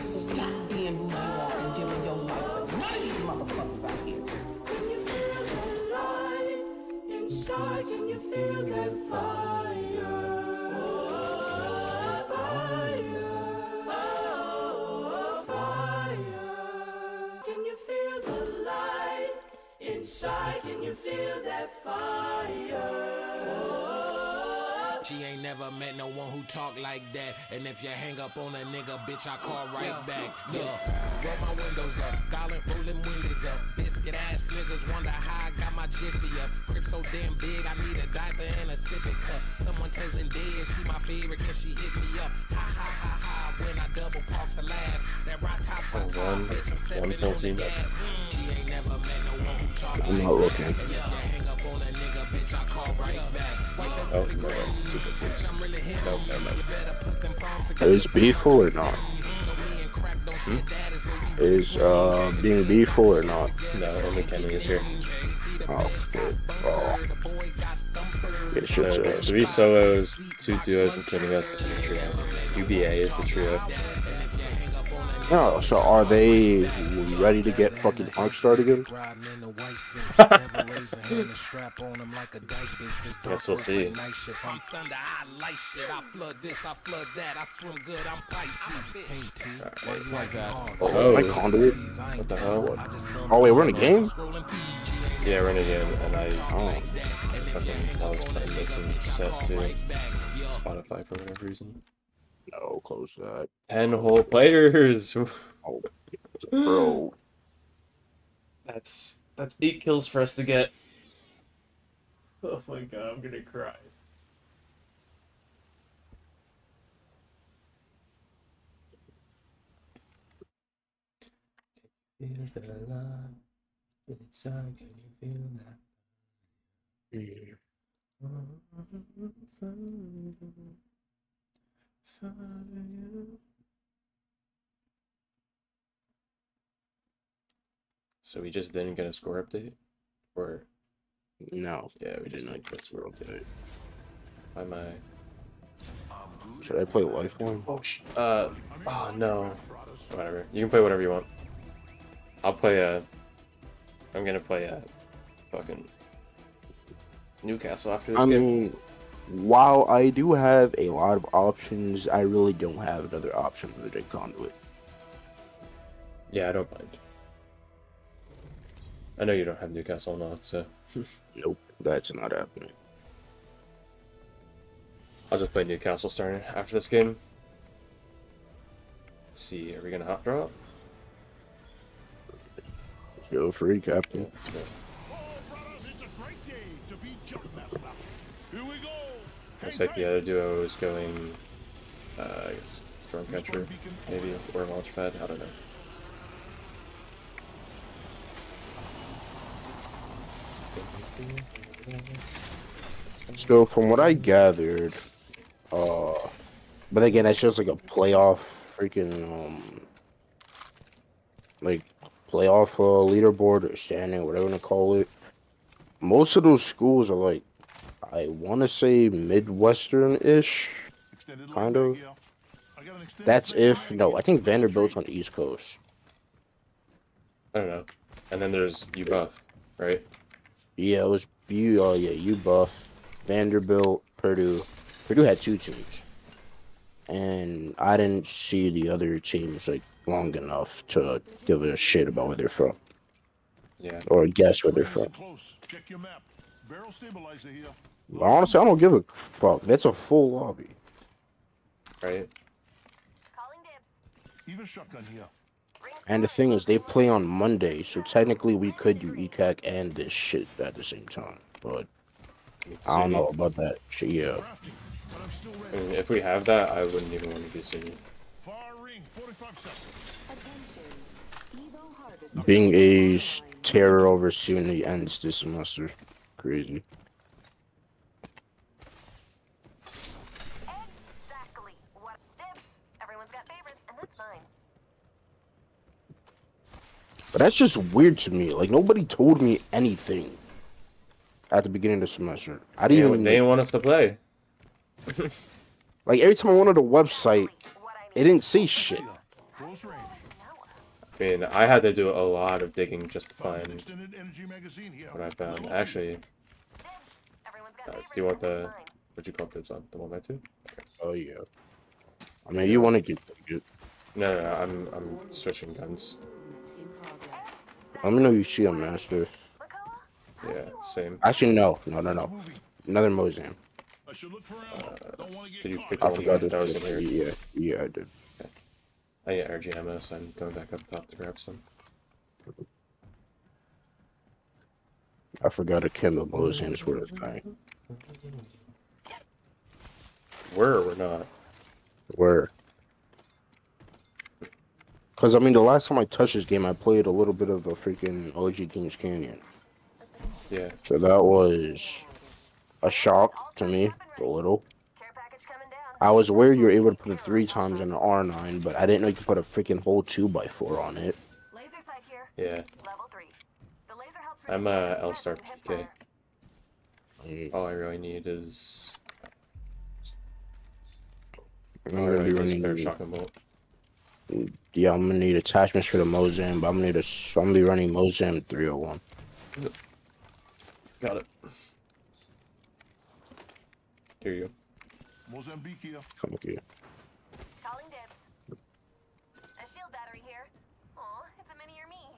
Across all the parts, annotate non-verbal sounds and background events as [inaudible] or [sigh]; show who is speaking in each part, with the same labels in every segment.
Speaker 1: Stop being who you are and dealing your life with none of these motherfuckers out here.
Speaker 2: Can you feel that light inside? Can you feel that fire?
Speaker 3: Never met no one who talk like that. And if you hang up on a nigga, bitch, I call right back. Yeah. Roll my windows up, dollar rolling windows up. Biscuit ass niggas wonder how I got my jiffy up. Grip so damn big, I need a diaper and a sippy cup. Someone tells in dead, she my favorite, can she hit me up? Ha ha ha ha, when I double park the laugh. That right top, top, top,
Speaker 4: one-
Speaker 3: bitch, I'm stepping on the gas. Mm, She ain't never met no one who talk
Speaker 5: I'm not looking.
Speaker 3: And if you hang up on nigga, bitch, I call right back. That's
Speaker 4: Oh, no, no, super please. No, never mind.
Speaker 5: Is beeful or not? Is uh being beeful or not?
Speaker 4: No, only Kenny is here.
Speaker 5: Oh shit. Oh. Get
Speaker 4: So
Speaker 5: shit
Speaker 4: three solos, two duos, including us, and a trio. UBA is the trio.
Speaker 5: No, so are they ready to get fucking arc start again? [laughs]
Speaker 4: Guess we'll see.
Speaker 5: Oh, oh. my conduit.
Speaker 4: What the hell?
Speaker 5: Oh wait, we're in a game?
Speaker 4: Yeah, we're in a game, and I
Speaker 5: Oh.
Speaker 4: Fucking I was playing mixing set to Spotify for whatever reason.
Speaker 5: No, close that.
Speaker 4: Ten whole players. [laughs]
Speaker 5: Oh, bro.
Speaker 4: That's that's eight kills for us to get. Oh my god, I'm gonna cry. Feel the love inside, can you feel that? So we just didn't get a score update? Or
Speaker 5: No.
Speaker 4: yeah, we just
Speaker 5: did
Speaker 4: didn't get a score update. Why am I
Speaker 5: Should I play Lifeline?
Speaker 4: Oh sh uh oh no. Whatever. You can play whatever you want. I'll play a I'm gonna play a fucking Newcastle after this
Speaker 5: I
Speaker 4: game.
Speaker 5: mean, while I do have a lot of options, I really don't have another option other than conduit.
Speaker 4: Yeah, I don't mind. I know you don't have Newcastle not, so [laughs]
Speaker 5: Nope, that's not happening.
Speaker 4: I'll just play Newcastle starting after this game. Let's see, are we gonna hot drop?
Speaker 5: Go free, Captain.
Speaker 4: Let's Looks like the other duo is going uh I guess Stormcatcher, maybe, or Launchpad, I don't know.
Speaker 5: So from what I gathered, uh, but again, that's just like a playoff freaking um, like playoff uh, leaderboard or standing, whatever you want to call it. Most of those schools are like, I want to say Midwestern-ish, kind of. That's if no, I think Vanderbilt's on the East Coast.
Speaker 4: I don't know. And then there's UBuff, right?
Speaker 5: Yeah, it was you. Oh yeah, UBuff, Vanderbilt, Purdue. Purdue had two teams, and I didn't see the other teams like long enough to give a shit about where they're from
Speaker 4: Yeah.
Speaker 5: or guess where they're from.
Speaker 6: Close. Check your map. Barrel stabilizer here.
Speaker 5: Honestly, I don't give a fuck. That's a full lobby.
Speaker 4: Right?
Speaker 6: Even shotgun here.
Speaker 5: And the thing is, they play on Monday, so technically we could do ECAC and this shit at the same time. But I don't know about that shit. Yeah.
Speaker 6: I'm still
Speaker 4: I
Speaker 6: ready.
Speaker 4: mean, if we have that, I wouldn't even want to be senior.
Speaker 6: Far ring. 45 seconds.
Speaker 5: Being a terror over SUNY ends this semester. Crazy.
Speaker 7: Exactly. What everyone's got favorites, and that's fine.
Speaker 5: But that's just weird to me. Like nobody told me anything at the beginning of the semester. I didn't
Speaker 4: didn't-
Speaker 5: even
Speaker 4: they didn't want us to play. [laughs] [laughs]
Speaker 5: like every time I went on the website, it didn't say shit.
Speaker 6: Close range.
Speaker 4: I mean, I had to do a lot of digging just to find
Speaker 6: extended energy magazine here.
Speaker 4: what I found. Actually,
Speaker 7: Dibs. Everyone's got
Speaker 4: uh, do you want the what you call dibs on the one by two?
Speaker 5: Oh yeah. I mean, you want to get, get.
Speaker 4: No, no, no, I'm I'm switching guns.
Speaker 5: Let me know you see a master.
Speaker 4: Yeah, same.
Speaker 5: Actually, no, no, no, no. Another Mozam.
Speaker 6: I should look for ammo. Don't want to
Speaker 4: Did you
Speaker 6: caught.
Speaker 4: pick
Speaker 5: I
Speaker 4: one
Speaker 5: forgot
Speaker 4: that was in here?
Speaker 5: Yeah, yeah, I did.
Speaker 4: I get energy ammo, so I'm going back up top to grab some.
Speaker 5: I forgot to kill the Mozams were a thing.
Speaker 4: Were or were not?
Speaker 5: Where? Because, I mean, the last time I touched this game, I played a little bit of the freaking OG Kings Canyon.
Speaker 4: Yeah.
Speaker 5: So that was a shock to me, a little.
Speaker 7: Care package coming down.
Speaker 5: I was aware you were able to put it three times on an R9, but I didn't know you could put a freaking whole two by four on it.
Speaker 7: Laser sight here.
Speaker 4: Yeah.
Speaker 7: Level three. The laser helps
Speaker 4: I'm
Speaker 7: reduce
Speaker 4: a
Speaker 7: damage
Speaker 4: L-Star PK.
Speaker 7: fire.
Speaker 5: Mm,
Speaker 4: All I really need is
Speaker 5: I'm gonna be
Speaker 4: really need is a pair of
Speaker 5: running,
Speaker 4: shotgun bolt.
Speaker 5: yeah, I'm gonna need attachments for the Mozam, but I'm gonna need a, s- I'm gonna be running Mozam 301.
Speaker 4: Got it. Here you go.
Speaker 6: Mozambique here.
Speaker 5: Come here.
Speaker 7: Calling dibs. A shield battery here. Aw, it's a mini or me.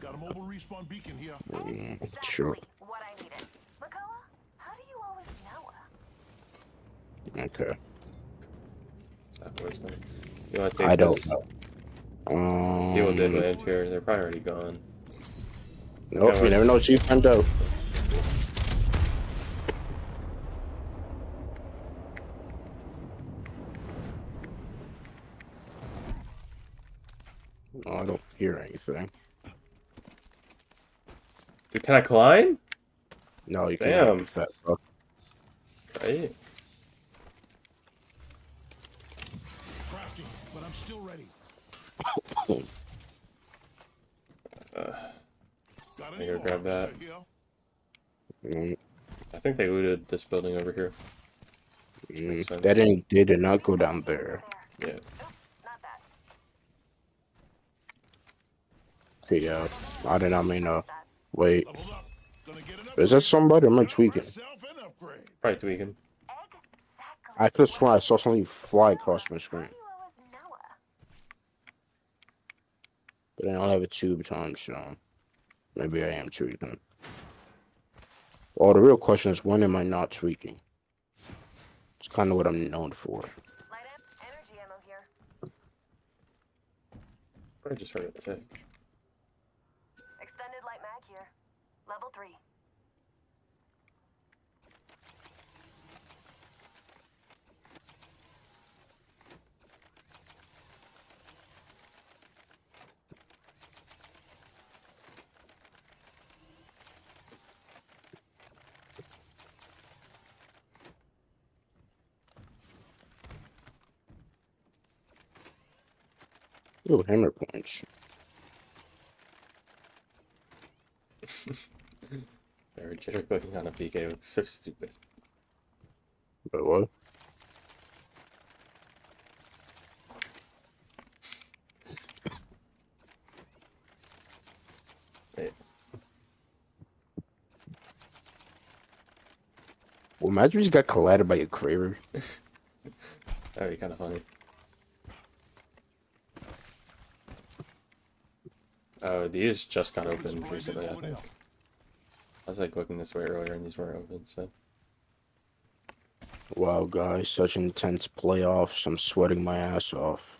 Speaker 6: Got a mobile respawn beacon here.
Speaker 5: Mm,
Speaker 7: Exactly
Speaker 5: sure.
Speaker 7: what I needed. Makoa, how do you always know?
Speaker 5: Okay.
Speaker 4: That what You want to take
Speaker 5: I don't
Speaker 4: this?
Speaker 5: know. Um,
Speaker 4: People did land here. They're probably already gone.
Speaker 5: Nope, you never know what you find out. Oh, I don't hear anything.
Speaker 4: Dude, can I climb?
Speaker 5: No, you can't.
Speaker 4: Damn.
Speaker 5: you Fat fuck.
Speaker 4: Right.
Speaker 6: Crafting, but I'm still ready. Got an
Speaker 4: I gotta grab that.
Speaker 5: Mm,
Speaker 4: I think they looted this building over here.
Speaker 5: mm,
Speaker 4: Makes sense.
Speaker 5: They didn't. They did not go down there.
Speaker 7: There.
Speaker 4: Yeah.
Speaker 7: Oops, not that.
Speaker 5: Okay, yeah. I did not mean to. Wait.
Speaker 6: Leveled up. Gonna get an
Speaker 5: Is that somebody? Am I
Speaker 6: Got
Speaker 5: tweaking?
Speaker 6: myself an upgrade.
Speaker 4: Probably tweaking.
Speaker 5: I could have sworn I saw something fly across my screen.
Speaker 7: How do you always know?
Speaker 5: But I don't have a tube time, so maybe I am tweaking. Well, the real question is when am I not tweaking? It's kind of what I'm known for.
Speaker 7: Light am- energy ammo here.
Speaker 4: I just heard it tick.
Speaker 7: Extended light mag here. Level three.
Speaker 5: Ooh, hammer points.
Speaker 4: They're jitter clicking on a PK looks so stupid.
Speaker 5: But what?
Speaker 4: Wait,
Speaker 5: Well, imagine you just got collided by a crater. [laughs]
Speaker 4: that'd be kind of funny. These just got opened recently, I think. I was like looking this way earlier and these weren't open, so.
Speaker 5: Wow, guys, such intense playoffs. I'm sweating my ass off.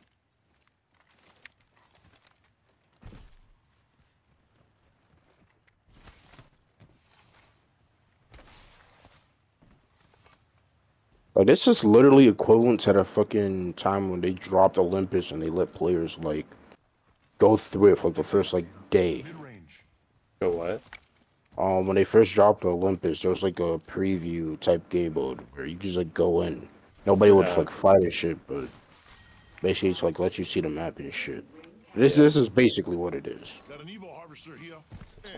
Speaker 5: Like this is literally equivalent to the fucking time when they dropped Olympus and they let players like go through it for the first like day.
Speaker 4: Go what?
Speaker 5: Um, when they first dropped Olympus, there was like a preview type game mode where you could just like go in. Nobody would
Speaker 4: Yeah.
Speaker 5: like fight and shit, but basically it's like let you see the map and shit. This this is basically what it is.
Speaker 6: Got an Evo harvester here.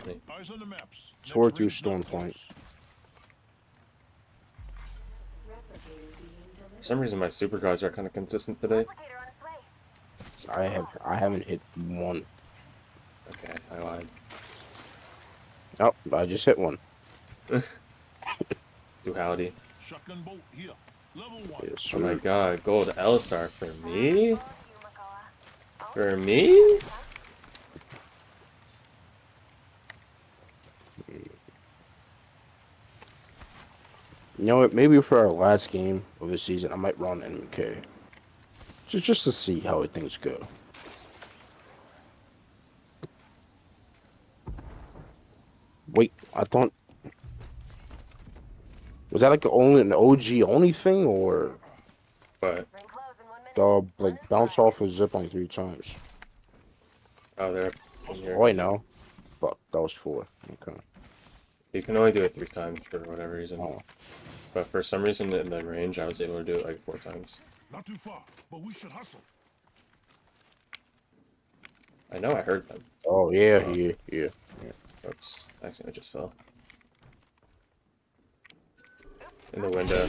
Speaker 6: Hey, eyes on the maps.
Speaker 5: Tore
Speaker 6: Next
Speaker 5: through
Speaker 6: ring's not
Speaker 5: Stormpoint.
Speaker 4: For some reason, my super guys are kind of consistent today.
Speaker 7: Replicator on its way.
Speaker 5: I have I haven't hit one.
Speaker 4: Okay, I lied.
Speaker 5: Oh, I just hit one. [laughs]
Speaker 4: Duality.
Speaker 6: Shotgun bolt here. Level one.
Speaker 5: Yes,
Speaker 4: Oh my god, gold L star for me?
Speaker 7: On to you, Makoa. Oh.
Speaker 4: For me?
Speaker 5: You know what? Maybe for our last game of the season, I might run MK. Just just to see how things go. Wait, I thought was that like only an OG only thing or
Speaker 4: But
Speaker 7: Ring close in one minute.
Speaker 5: uh like bounce off a zip line three times?
Speaker 4: oh there.
Speaker 5: Oh wait no. Fuck, that was four. Okay.
Speaker 4: You can only do it three times for whatever reason.
Speaker 5: Oh.
Speaker 4: But for some reason in the range I was able to do it like four times.
Speaker 6: Not too far, but we should hustle.
Speaker 4: I know I heard them.
Speaker 5: Oh yeah, oh. yeah, yeah.
Speaker 4: Oops. Accidentally just fell. In the window.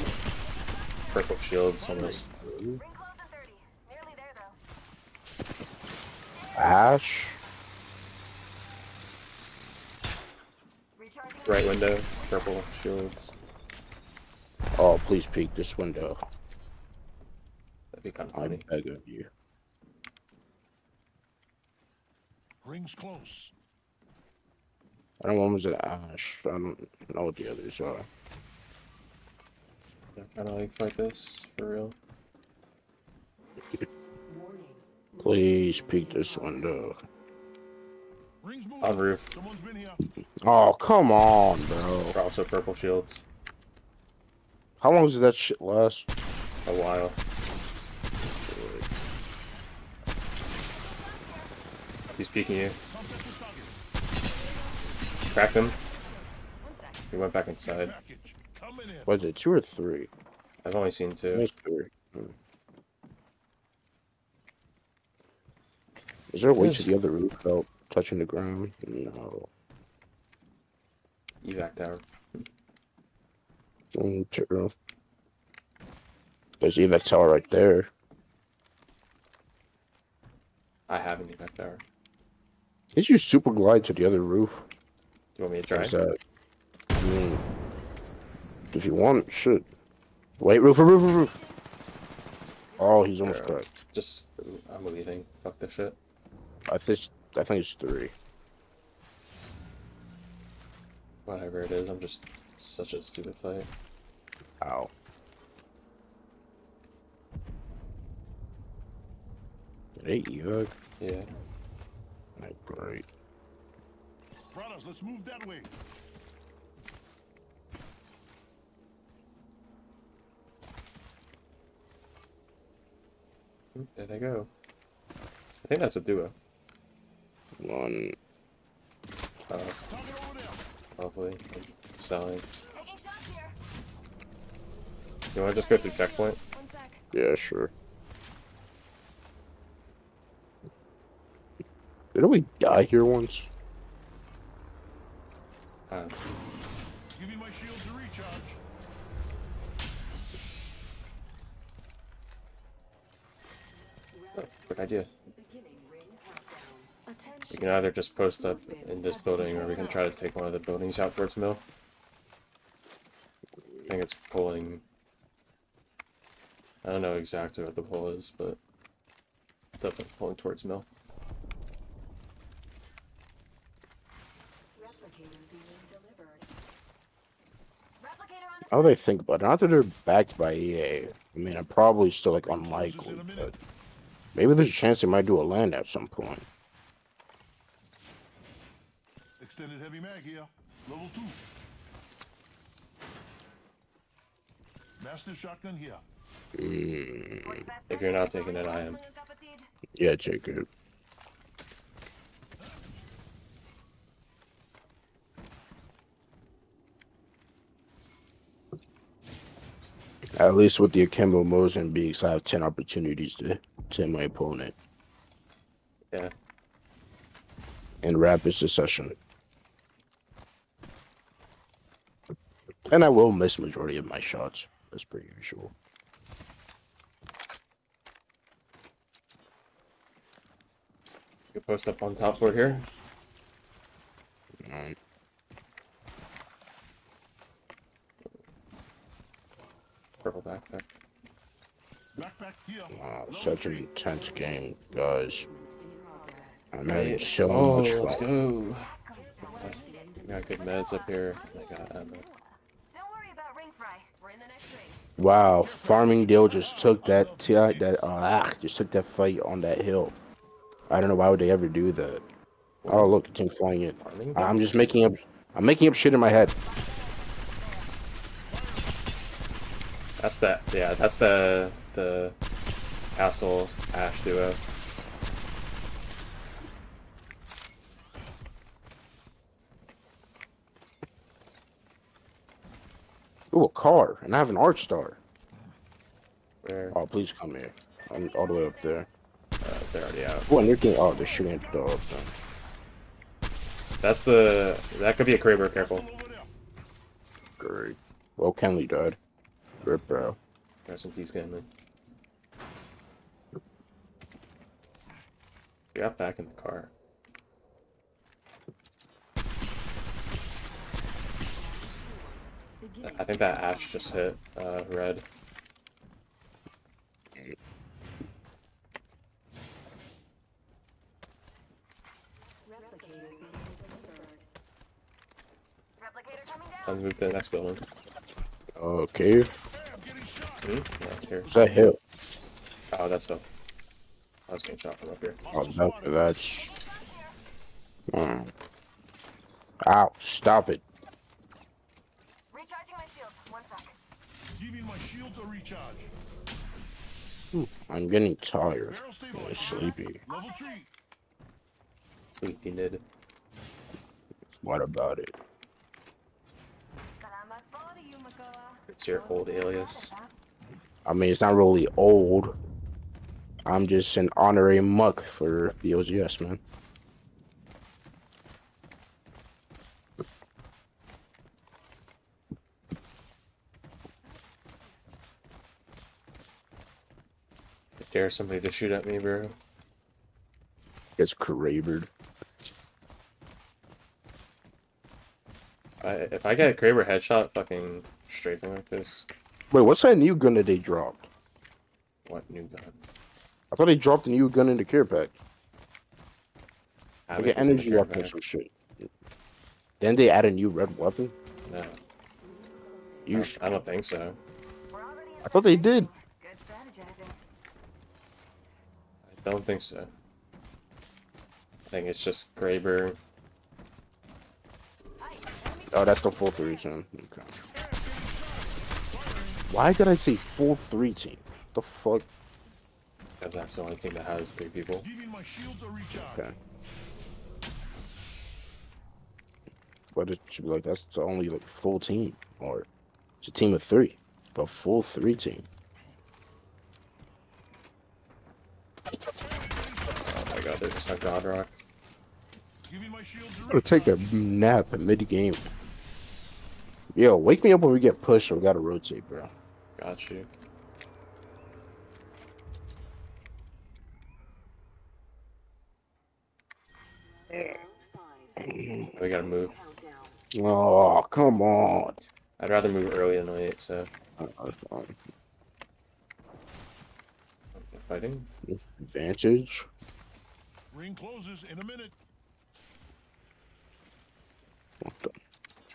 Speaker 4: Purple shields almost.
Speaker 7: Ring 30. Nearly there, though.
Speaker 5: Ash.
Speaker 7: Recharging.
Speaker 4: Right window, purple shields.
Speaker 5: Oh, please peek this window.
Speaker 4: That'd be kind of
Speaker 5: I
Speaker 4: funny.
Speaker 5: beg of you.
Speaker 6: Rings close.
Speaker 5: I don't know one was an Ash. I don't know what the others are.
Speaker 4: I kind of like fight this for real.
Speaker 5: Please peek this window.
Speaker 6: Rings moving.
Speaker 4: On roof.
Speaker 6: Someone's been here.
Speaker 5: Oh, come on, bro.
Speaker 4: Are also purple shields.
Speaker 5: How long does that shit last?
Speaker 4: A while. He's peeking you. Crack him. He went back inside.
Speaker 5: Was it two or three?
Speaker 4: I've only seen two.
Speaker 5: There's three. Hmm. Is there a way to the other roof without touching the ground? No.
Speaker 4: Evac tower.
Speaker 5: Mm, true. There's evac tower right there.
Speaker 4: I have an evac tower.
Speaker 5: Did you super glide to the other roof?
Speaker 4: Do you want me to try?
Speaker 5: Is that? I mean, if you want, should. Wait, roof, roof, roof, roof. Oh, he's almost
Speaker 4: Sure.
Speaker 5: correct.
Speaker 4: Just, I'm leaving. Fuck this shit.
Speaker 5: I think I think it's three.
Speaker 4: Whatever it is, I'm just such a stupid fight.
Speaker 5: Ow. Did they?
Speaker 4: Yeah.
Speaker 5: Like, great.
Speaker 6: Brothers, let's move that way.
Speaker 4: There they go. I think that's a duo.
Speaker 5: One.
Speaker 4: Uh,
Speaker 6: Target over
Speaker 4: hopefully. I'm selling.
Speaker 7: Taking shots here.
Speaker 4: You want to just go through checkpoint?
Speaker 7: One sec.
Speaker 5: Yeah, sure. Didn't we die here once?
Speaker 4: Uh,
Speaker 6: Give me my shield to recharge.
Speaker 4: oh, good idea. We can either just post up in this building or we can try to take one of the buildings out towards mill. I think it's pulling. I don't know exactly what the pull is, but it's definitely pulling towards mill.
Speaker 7: Replicator on the
Speaker 5: How do they think about it? Not that they're backed by EA. I mean, I'm probably still like unlikely, but maybe there's a chance they might do a land at some point.
Speaker 6: Extended heavy mag here. Level two. Master shotgun here.
Speaker 5: Mm,
Speaker 4: If you're not
Speaker 7: seconds.
Speaker 4: taking it, I am.
Speaker 5: Yeah, Jacob. At least with the Akimbo beaks, I have 10 opportunities to, to hit my opponent
Speaker 4: Yeah.
Speaker 5: in rapid succession. And I will miss majority of my shots, as per usual.
Speaker 4: You post up on top board here.
Speaker 5: Alright.
Speaker 4: Purple backpack.
Speaker 6: Backpack here.
Speaker 5: Wow, such an intense game, guys. I'm having so
Speaker 4: oh,
Speaker 5: much
Speaker 4: let's
Speaker 5: fun.
Speaker 4: go. We got good meds up here. I got ammo.
Speaker 7: Don't worry about ring fry. We're in the next ring.
Speaker 5: Wow, Farmingdale just took that t- that uh, ah, just took that fight on that hill. I don't know why would they ever do that. Oh look, it's in flying in. I'm just making up. I'm making up shit in my head.
Speaker 4: That's that. Yeah, that's the the Castle Ash duo.
Speaker 5: Ooh, a car, and I have an Arc Star.
Speaker 4: Where
Speaker 5: Oh, please come here. I'm all the way up there.
Speaker 4: uh, they're already out.
Speaker 5: Oh, and they're getting. Oh, they're shooting at the dog.
Speaker 4: That's the. That could be a Kraber. Careful.
Speaker 5: Great. Well, Kenley died. Rip, bro.
Speaker 4: Rest in peace, Ganley. We got back in the car. I think that Ash just hit uh, red.
Speaker 7: Replicator coming.
Speaker 4: Let's move to the next building.
Speaker 5: Cave.
Speaker 6: Hey, I'm getting shot.
Speaker 4: Hmm? Yeah, here.
Speaker 5: What's that hill?
Speaker 4: Oh, that's a. I was getting shot from up here.
Speaker 5: Oh, that, that's. Mm. Ow! Stop it.
Speaker 7: Recharging my shield. One sec.
Speaker 6: Giving my shields a recharge.
Speaker 5: I'm getting tired.
Speaker 6: Barrel
Speaker 5: I'm sleepy.
Speaker 6: Level three.
Speaker 4: Sleepy Nid.
Speaker 5: What about it?
Speaker 7: Salamat po to you, Makoa.
Speaker 4: It's your old alias.
Speaker 5: I mean, it's not really old. I'm just an honorary muck for the OGS, man.
Speaker 4: Dare somebody to shoot at me, bro.
Speaker 5: Gets Krabered.
Speaker 4: I, if I get a Kraber headshot fucking strafing like this,
Speaker 5: Wait, what's that new gun that they dropped?
Speaker 4: what new gun?
Speaker 5: I thought they dropped a new gun in the care pack. Like an
Speaker 4: this in the
Speaker 5: energy weapon or some shit. Then they add a new red weapon?
Speaker 4: No,
Speaker 5: You
Speaker 4: I, I don't think so.
Speaker 7: We're already in
Speaker 5: I thought they did.
Speaker 4: I don't think so. I think it's just.
Speaker 7: Enemy
Speaker 5: Oh, that's the full three team. Okay. Why did I say full three team? The fuck?
Speaker 4: Because that's the only thing that has three people.
Speaker 6: Giving my shields.
Speaker 5: Okay. But it should be like that's the only like full team, or it's a team of three, but full three team.
Speaker 4: Oh my god, they're just on God Rock.
Speaker 6: Giving my shields a
Speaker 5: I'm gonna take a nap in mid game. Yo, wake me up when we get pushed or we gotta rotate, bro.
Speaker 4: Got you. We gotta move.
Speaker 5: Oh, come on.
Speaker 4: I'd rather move early than late, so
Speaker 5: Uh, fine.
Speaker 4: fighting.
Speaker 5: Advantage.
Speaker 6: Ring closes in a minute.
Speaker 5: What the?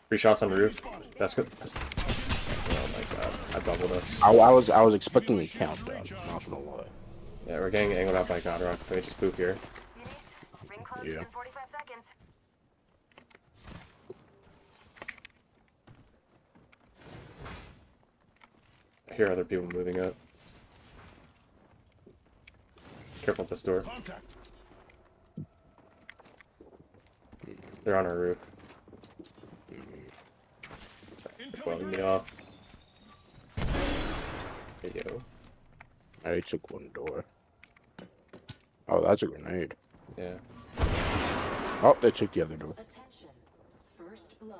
Speaker 4: Three shots on the roof. That's good. That's... Oh my god, I bubbled us.
Speaker 5: I, I was I was expecting a countdown. Not gonna lie.
Speaker 4: Yeah, we're getting angled out by God Rock. Can we just poop here?
Speaker 7: Ring closed
Speaker 5: Yeah.
Speaker 7: in 45 seconds.
Speaker 4: I hear other people moving up. Careful with this door. They're on our roof.
Speaker 6: Incoming
Speaker 4: Blowing me off. There you go.
Speaker 5: I took one door. Oh, that's a grenade.
Speaker 4: Yeah.
Speaker 5: Oh, they took the other door.
Speaker 8: Attention. First blood.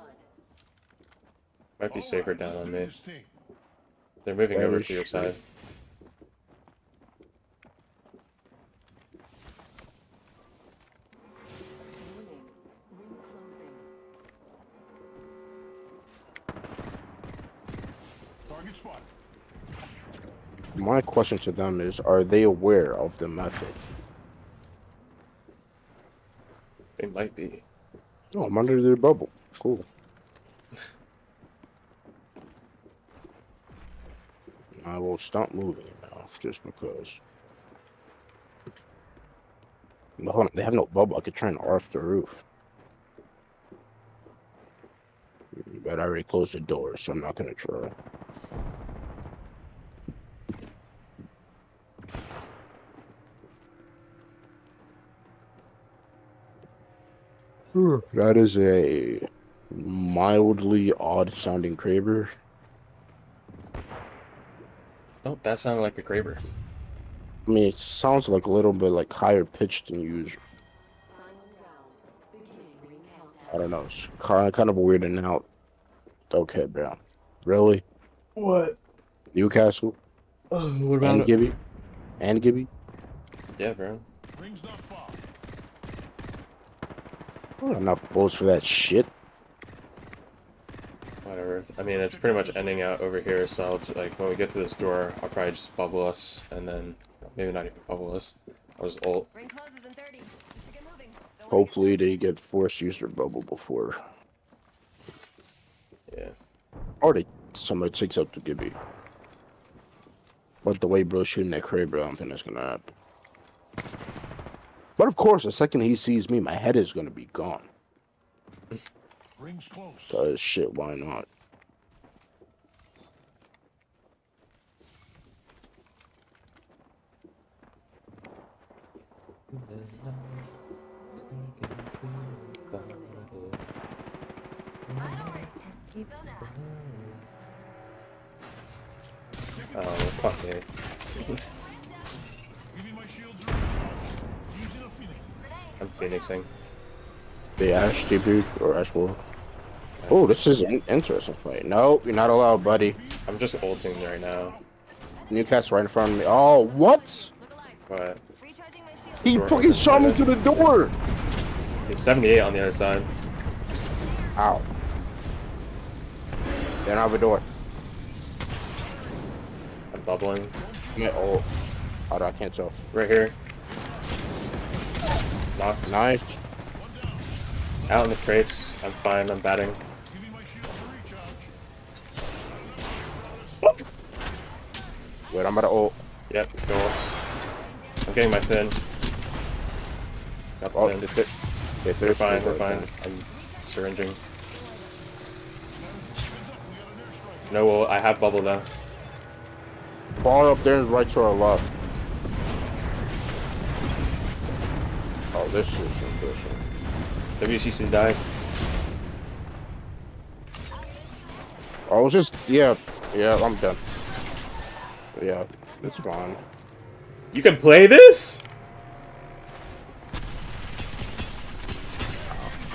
Speaker 4: Might be
Speaker 6: All
Speaker 4: safer
Speaker 6: right,
Speaker 4: down on
Speaker 6: do
Speaker 4: me. They're moving
Speaker 5: Where
Speaker 4: over to your side.
Speaker 5: My question to them is, are they aware of the method?
Speaker 4: They might be.
Speaker 5: Oh, I'm under their bubble. Cool. I will stop moving now, just because. No, hold on, they have no bubble. I could try and arc the roof. But I already closed the door, so I'm not gonna try. Hmm. That is a mildly odd sounding Kraber.
Speaker 4: Oh, that sounded like a Kraber.
Speaker 5: I mean, it sounds like a little bit like higher pitched than usual.
Speaker 8: Final round. Beginning ring countdown.
Speaker 5: I don't know. It's kind kind of weirding out. Okay, bro. Really?
Speaker 4: What?
Speaker 5: Newcastle
Speaker 4: Oh, what
Speaker 5: and Gibby and Gibby.
Speaker 4: Yeah, bro.
Speaker 6: Ring's not far.
Speaker 5: Not enough bullets for that shit.
Speaker 4: Whatever. I mean, it's pretty much ending out over here, so I'll just, like when we get to this door, I'll probably just bubble us, and then maybe not even bubble us. I'll just ult.
Speaker 7: Ring closes in 30. We should get moving. Don't worry.
Speaker 5: Hopefully they get forced user bubble before,
Speaker 4: Yeah.
Speaker 5: or they somebody takes up the Gibby. But the way bro shooting that crib, bro, I don't think that's gonna happen. But of course, the second he sees me, my head is gonna be gone. [laughs]
Speaker 6: Ring's close.
Speaker 5: Cause shit, why not?
Speaker 7: Final ring. Keep on that.
Speaker 4: Oh, fuck me.
Speaker 6: Giving my shields a recharge. Using a phoenix.
Speaker 4: I'm phoenixing.
Speaker 5: The Ash TP or Ash War. Oh, this is an interesting fight. No, you're not allowed, buddy.
Speaker 4: I'm just ulting right now.
Speaker 5: Newcastle right in front of me. Oh, what?
Speaker 7: Look alive.
Speaker 4: But
Speaker 7: Recharging my shield.
Speaker 5: He fucking shot me through the door.
Speaker 4: It's 78 on the other side.
Speaker 5: Ow. They don't have a door.
Speaker 4: I'm bubbling.
Speaker 5: I'm at- Oh, how do I can't tell?
Speaker 4: Right here. Knocked.
Speaker 5: Nice.
Speaker 4: Out in the crates. I'm fine. I'm batting.
Speaker 6: Giving my shields a recharge.
Speaker 5: Wait, I'm about to ult.
Speaker 4: Yep, go. I'm getting my fin. Got
Speaker 5: Oh, they're, fit. they're
Speaker 4: We're fine, we're fine. I'm syringing. No, well, I have bubble though.
Speaker 5: Far up there right to our left. Oh, this is unfortunate.
Speaker 4: WCC died.
Speaker 5: I was just, yeah, yeah, I'm done. Yeah, it's fine.
Speaker 4: You can play this?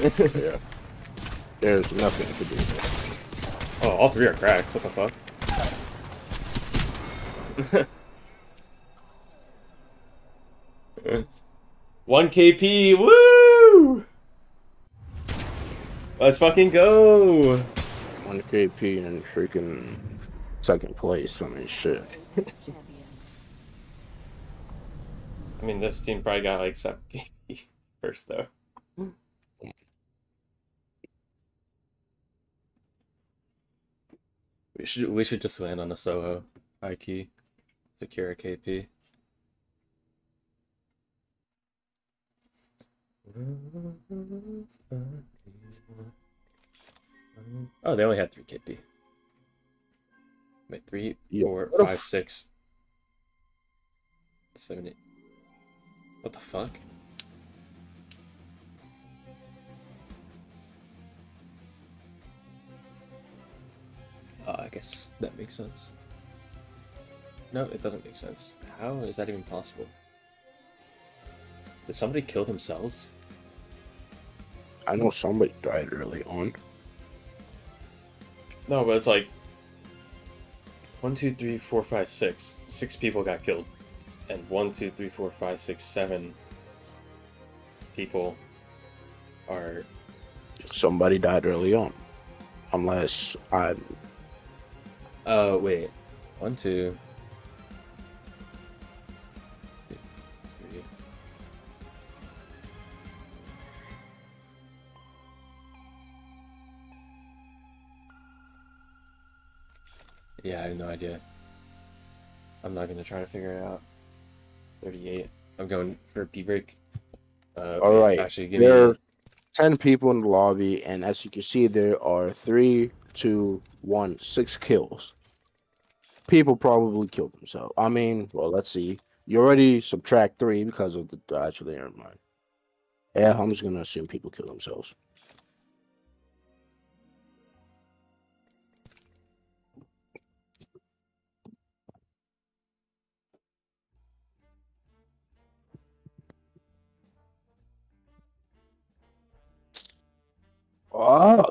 Speaker 5: yeah. [laughs] There's nothing to do.
Speaker 4: Oh, all three are cracked. What the fuck? [laughs] One KP, woo! Let's fucking go!
Speaker 5: One KP and freaking second place. I mean, shit.
Speaker 4: I mean, this team probably got like seven [laughs] KP first though. We should we should just land on a Soho, high key, secure a KP. Oh, they only had three KP. Wait, three,
Speaker 5: Yeah,
Speaker 4: four,
Speaker 5: what a
Speaker 4: five,
Speaker 5: f-
Speaker 4: six, seven, eight. What the fuck? Uh, I guess that makes sense. No, it doesn't make sense. How is that even possible? Did somebody kill themselves?
Speaker 5: I know somebody died early on.
Speaker 4: No, but it's like one, two, three, four, five, six. Six people got killed, and one, two, three, four, five, six, seven people are
Speaker 5: Somebody died early on. Unless I'm
Speaker 4: Oh wait, One, two, Yeah, I have no idea. I'm not gonna try to figure it out. 38. I'm going for a pee break. Uh,
Speaker 5: All right.
Speaker 4: Actually, give
Speaker 5: there
Speaker 4: me.
Speaker 5: are 10 people in the lobby, and as you can see, there are three, two, one, six kills. People probably killed themselves. I mean, well, let's see. You already subtract three because of the. Actually, never mind. Yeah, I'm just gonna assume people kill themselves. Oh,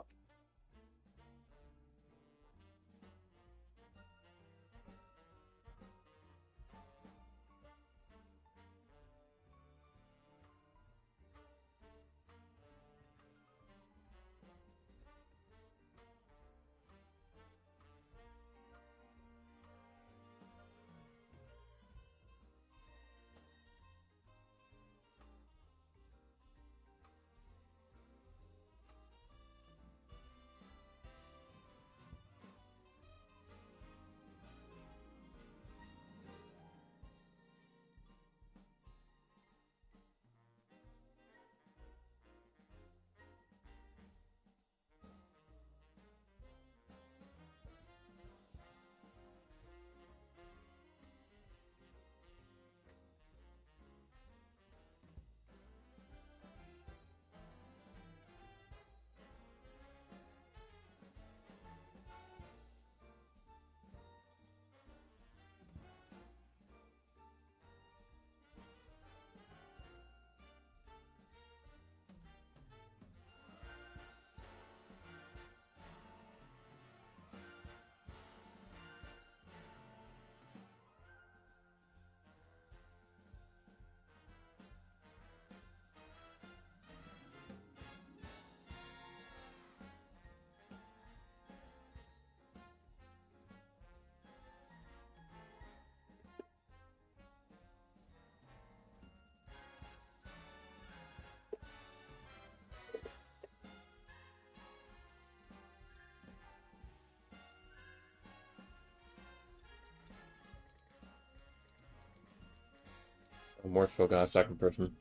Speaker 4: Morrisville got second person.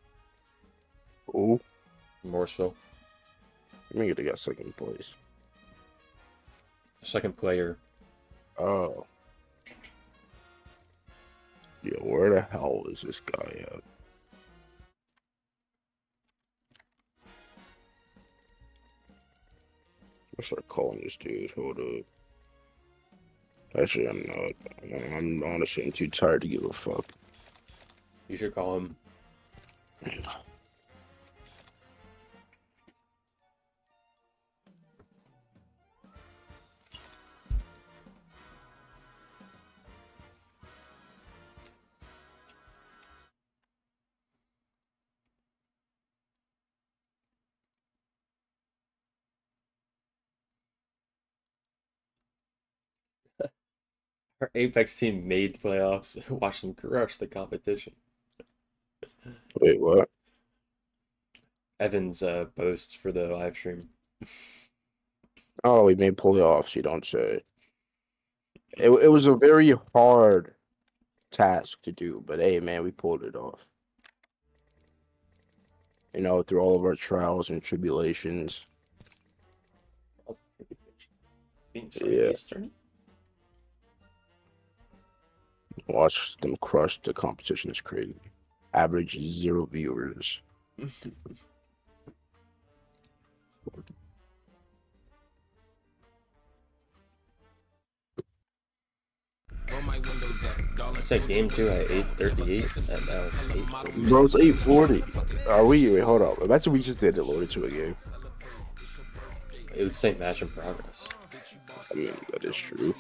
Speaker 5: Oh.
Speaker 4: Morrisville.
Speaker 5: let me get to get second place.
Speaker 4: Second player.
Speaker 5: Oh. Yeah, where the hell is this guy at? I'll start calling this dude. Hold up. Actually, I'm not. I'm honestly I'm too tired to give a fuck.
Speaker 4: You should call him. [laughs] Our Apex team made playoffs. [laughs] Watch them crush the competition.
Speaker 5: Wait, what?
Speaker 4: Evan's uh, boast for the live stream.
Speaker 5: Oh, we made playoffs. You don't say. It it was a very hard task to do, but hey, man, we pulled it off. You know, through all of our trials and tribulations. Yeah.
Speaker 4: Eastern.
Speaker 5: Watch them crush the competition is crazy. Average zero viewers.
Speaker 3: Roll my windows up, darling.
Speaker 4: It's like game two at 838, and now it's 840.
Speaker 5: Bro, it's 840. Are we? Wait, hold up. Imagine we just did it loaded to a game.
Speaker 4: It would say match in progress.
Speaker 5: I mean, that is true.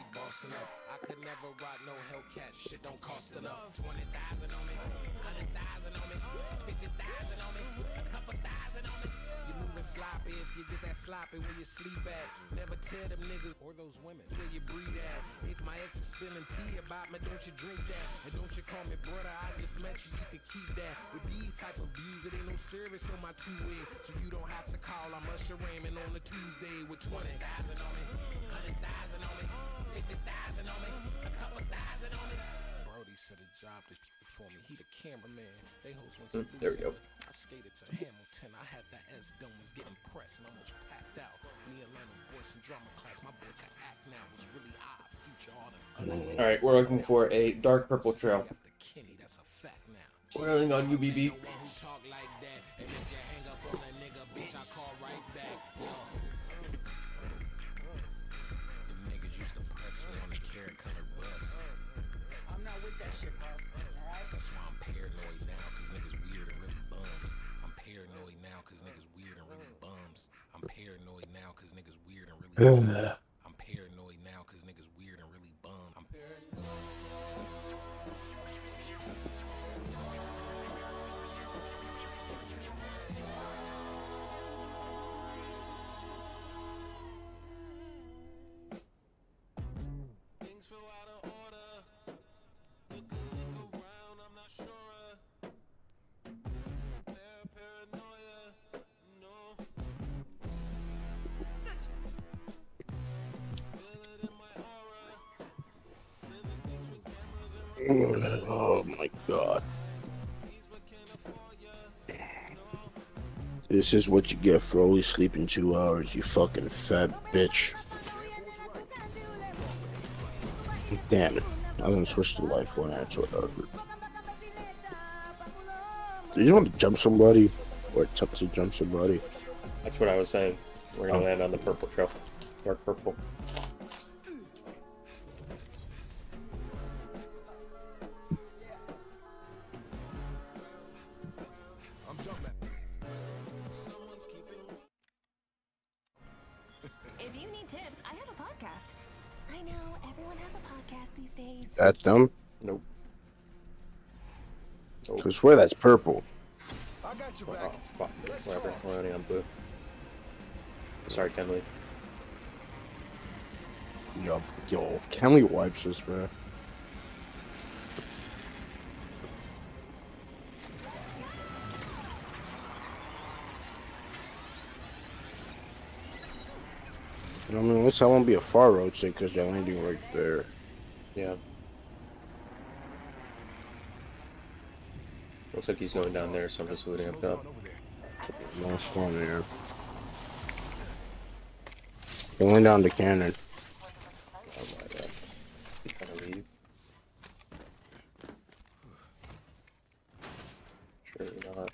Speaker 3: Sloppy where you sleep at. Never tell them niggas or those women where you breathe at. If my ex is spilling tea about me, don't you drink that. And don't you call me brother, I just met you, you can keep that. With these type of views, it ain't no service on my two-way. So you don't have to call, I'm Usher Raymond on a Tuesday with 20,000 on me, 100,000 on me, 50,000 on me, a couple thousand on me. Brody said a job to for me. He the cameraman. They host to
Speaker 4: Mm, there we go.
Speaker 3: Louisville. I skated to Hamilton. I had that S dome was getting pressed and almost packed out. Me Atlanta voice and drama class. My boy can act now was really odd. Future all them.
Speaker 4: All right, we're looking for a dark purple trail.
Speaker 3: After that's a fact now.
Speaker 4: We're running on UBB.
Speaker 3: Weird
Speaker 5: This is what you get for always sleeping two hours, you fucking fat bitch. Damn it. I'm gonna switch to life one answer whatever. Did you want to jump somebody? Or attempt to jump somebody?
Speaker 4: That's what I was saying. We're gonna
Speaker 5: Oh.
Speaker 4: land on the purple trail. Dark purple.
Speaker 5: That's dumb?
Speaker 4: Nope.
Speaker 5: I swear that's purple.
Speaker 6: I got you
Speaker 4: Oh,
Speaker 6: back.
Speaker 4: fuck. Whatever. We're running on blue. Sorry, Kenley.
Speaker 5: Yo, yo, Kenley wipes this, bro. I mean, at least I won't be a far road sick because they're landing right there.
Speaker 4: Yeah. Looks like he's going down there, so I'm just looting up top.
Speaker 5: No spawn there. Going down the cannon.
Speaker 4: Oh my god. Trying to leave. Sure not.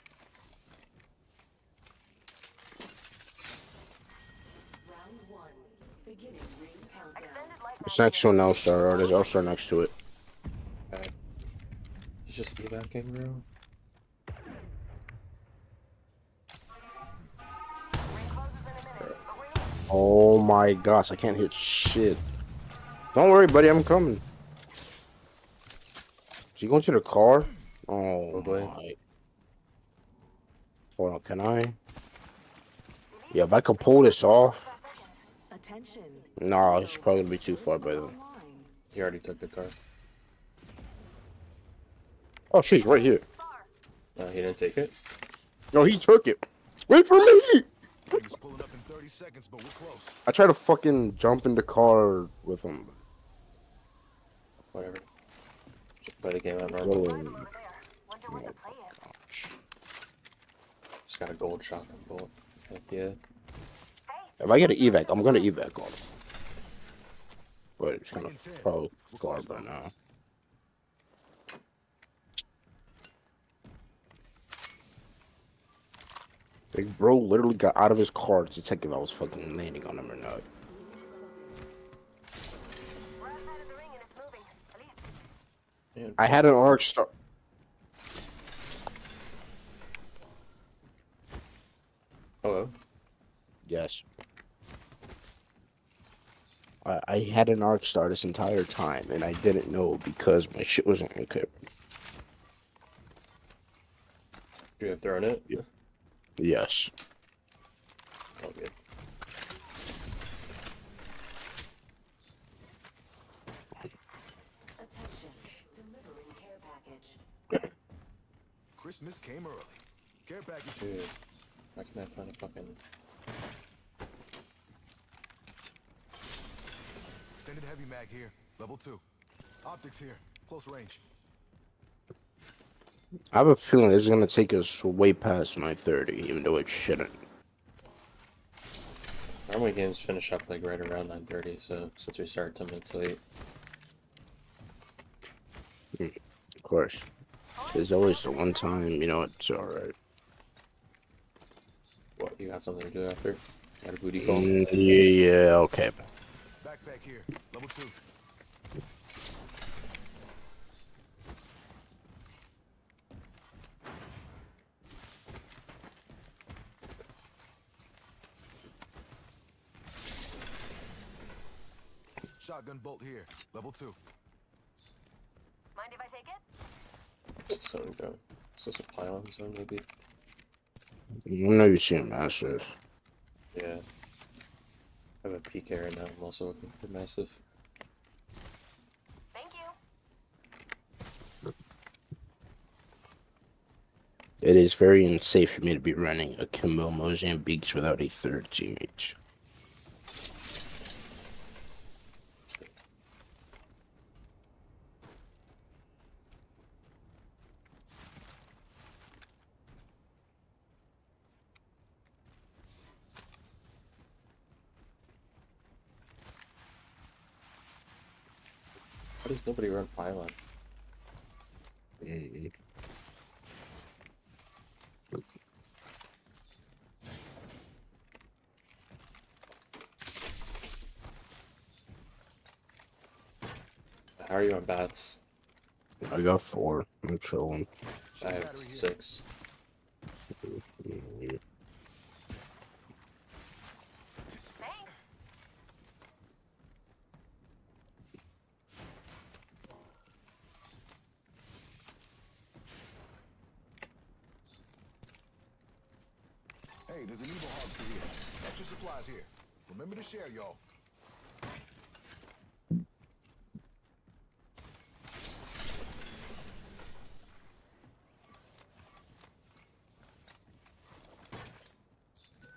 Speaker 8: Round one. Beginning ring countdown.
Speaker 7: Extended light
Speaker 5: It's next to an L-Star, or there's L-Star next to it.
Speaker 4: Okay. He's just evacing, bro.
Speaker 5: Oh my gosh, I can't hit shit. Don't worry, buddy, I'm coming. Is he going to the car? Oh
Speaker 4: Probably.
Speaker 5: my. Hold on, can I? Yeah, if I could pull this off.
Speaker 8: Attention.
Speaker 5: Nah, it's probably gonna be too far by then.
Speaker 4: He already took the car.
Speaker 5: Oh, she's right here.
Speaker 4: Uh, he didn't take it.
Speaker 5: No, he took it. Wait for me!
Speaker 6: He's pulling up in 30 seconds, but we're close.
Speaker 5: I try to fucking jump in the car with him.
Speaker 4: Whatever. Just play the game on normal.
Speaker 5: Whoa.
Speaker 7: Over there. Wonder where the play is.
Speaker 4: Just got a gold shotgun bullet. Heck yeah.
Speaker 5: If I get an evac, I'm gonna evac on him. But it's kind of probably far by now. Like, bro literally got out of his car to check if I was fucking landing on him or not.
Speaker 7: We're outside of the ring and it's moving. At least
Speaker 4: Man,
Speaker 5: I had an arc star.
Speaker 4: hello.
Speaker 5: Yes. I, I had an arc star this entire time, and I didn't know because my shit wasn't equipped.
Speaker 4: Do you have thrown it?
Speaker 5: Yeah. Yes.
Speaker 4: It's all good.
Speaker 8: Attention. Delivering care package. [coughs]
Speaker 6: Christmas came early. Care package.
Speaker 4: Dude, why can I find a fucking...
Speaker 6: Extended heavy mag here. Level two. Optics here. Close range.
Speaker 5: I have a feeling this is gonna take us way past 9:30, even though it shouldn't.
Speaker 4: Normally games finish up like right around 9.30, so since we started 10 minutes late.
Speaker 5: Of course, there's always the one time, you know, it's all right.
Speaker 4: What, you got something to do after? Got a booty call?
Speaker 5: Mm, yeah, yeah, okay.
Speaker 6: Backpack here. Level two. Shotgun bolt here. Level two.
Speaker 7: Mind if I take it?
Speaker 4: Is this zone go? Is this a pylon zone maybe?
Speaker 5: I know you've seen massive.
Speaker 4: Yeah. I have a PK right now, I'm also looking for massive.
Speaker 7: Thank you.
Speaker 5: It is very unsafe for me to be running a Kimbo Mozambiques without a third teammate.
Speaker 4: Why does nobody run pylon?
Speaker 5: Mm.
Speaker 4: How are you on bats?
Speaker 5: I got four. I'm chilling.
Speaker 4: I have six.
Speaker 7: Thanks.
Speaker 6: Hey, there's an evil hogster here. Extra supplies here. Remember to share, y'all.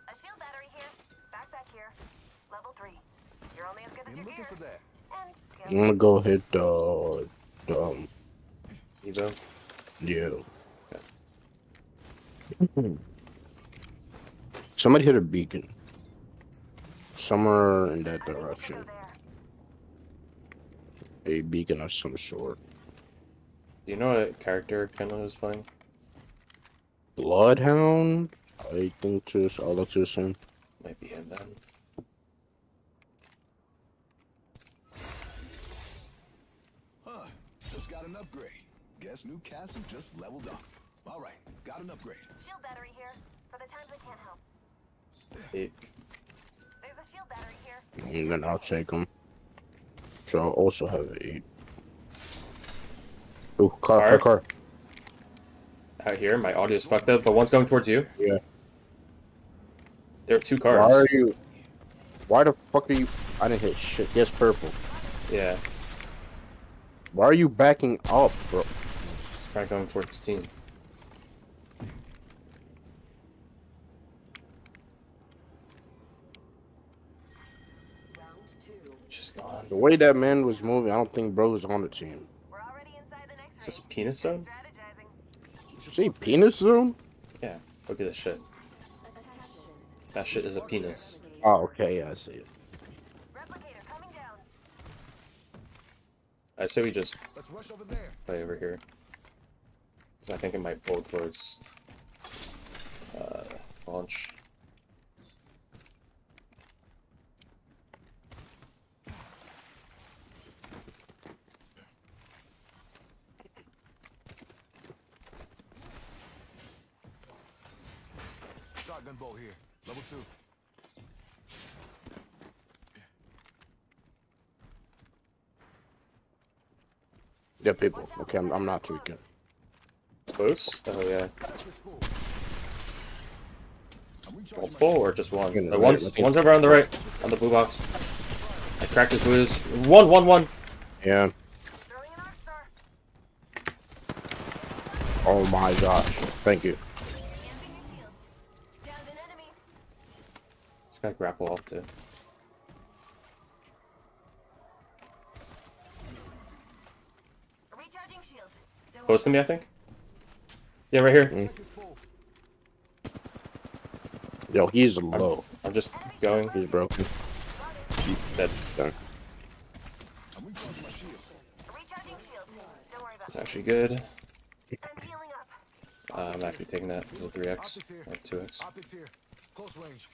Speaker 7: A shield battery here. Backpack here. Level three. You're only as good as
Speaker 6: Been
Speaker 7: your
Speaker 6: looking
Speaker 7: gear.
Speaker 6: for that.
Speaker 7: And
Speaker 5: I'm
Speaker 7: skill.
Speaker 5: Gonna go hit uh, the um,
Speaker 4: Evo?
Speaker 5: yeah. [clears throat] Somebody hit a beacon. Somewhere in that
Speaker 7: I think we should
Speaker 5: direction. A beacon of some sort.
Speaker 4: Do you know what character Kendall was playing?
Speaker 5: Bloodhound? I think just I'll let you assume.
Speaker 4: Might be him then.
Speaker 6: Huh. Just got an upgrade. Guess Newcastle just leveled up. All right. Got an upgrade.
Speaker 7: Shield battery here. For the times I can't help.
Speaker 4: Eight.
Speaker 7: There's a shield battery here.
Speaker 5: And then I'll take them. So I'll also have eight. Ooh, car, car,
Speaker 4: Car?
Speaker 5: car.
Speaker 4: Out here, my audio's fucked up, but one's going towards you.
Speaker 5: Yeah.
Speaker 4: There are two cars.
Speaker 5: Why are you? Why the fuck are you? I didn't hit shit. Yes, purple.
Speaker 4: Yeah,
Speaker 5: Why are you backing up, bro?
Speaker 4: Probably going towards his team. Just gone.
Speaker 5: The way that man was moving, I don't think bro was on the team.
Speaker 7: We're already inside the next
Speaker 4: Is this a penis zone?
Speaker 7: Strategizing.
Speaker 5: See, penis zone?
Speaker 4: Yeah, look at this shit. That shit is a penis.
Speaker 5: Oh, okay, yeah, I see it.
Speaker 7: Replicator coming down.
Speaker 4: I say we just
Speaker 6: Let's rush over there.
Speaker 4: play over here. Because I think it might pull towards uh, launch.
Speaker 6: Shotgun bolt here. Level two.
Speaker 5: Yeah, people. Okay, I'm, I'm not tweaking.
Speaker 4: Close? Oh yeah.
Speaker 6: Back is full. I'm
Speaker 4: Multiple or just one?
Speaker 5: In the
Speaker 4: Uh,
Speaker 5: right,
Speaker 4: one's one's over on the right, on the blue box. I cracked his blues. One, one, one.
Speaker 5: Yeah.
Speaker 7: Throwing an arc star.
Speaker 5: Oh my gosh. Thank you.
Speaker 7: Camping your shields. Downed an enemy.
Speaker 4: Just gotta grapple off too.
Speaker 7: Recharging
Speaker 4: Close to me, I think. Yeah, right here.
Speaker 5: Mm. Yo, he's low.
Speaker 4: I'm just going.
Speaker 5: He's broken.
Speaker 4: He's Dead.
Speaker 5: Done.
Speaker 6: I'm recharging my shield.
Speaker 7: Recharging shield. Don't worry about
Speaker 4: It's actually good.
Speaker 7: I'm.
Speaker 4: Uh, I'm actually taking that with 3x, like 2x.
Speaker 6: Optics here. Close range.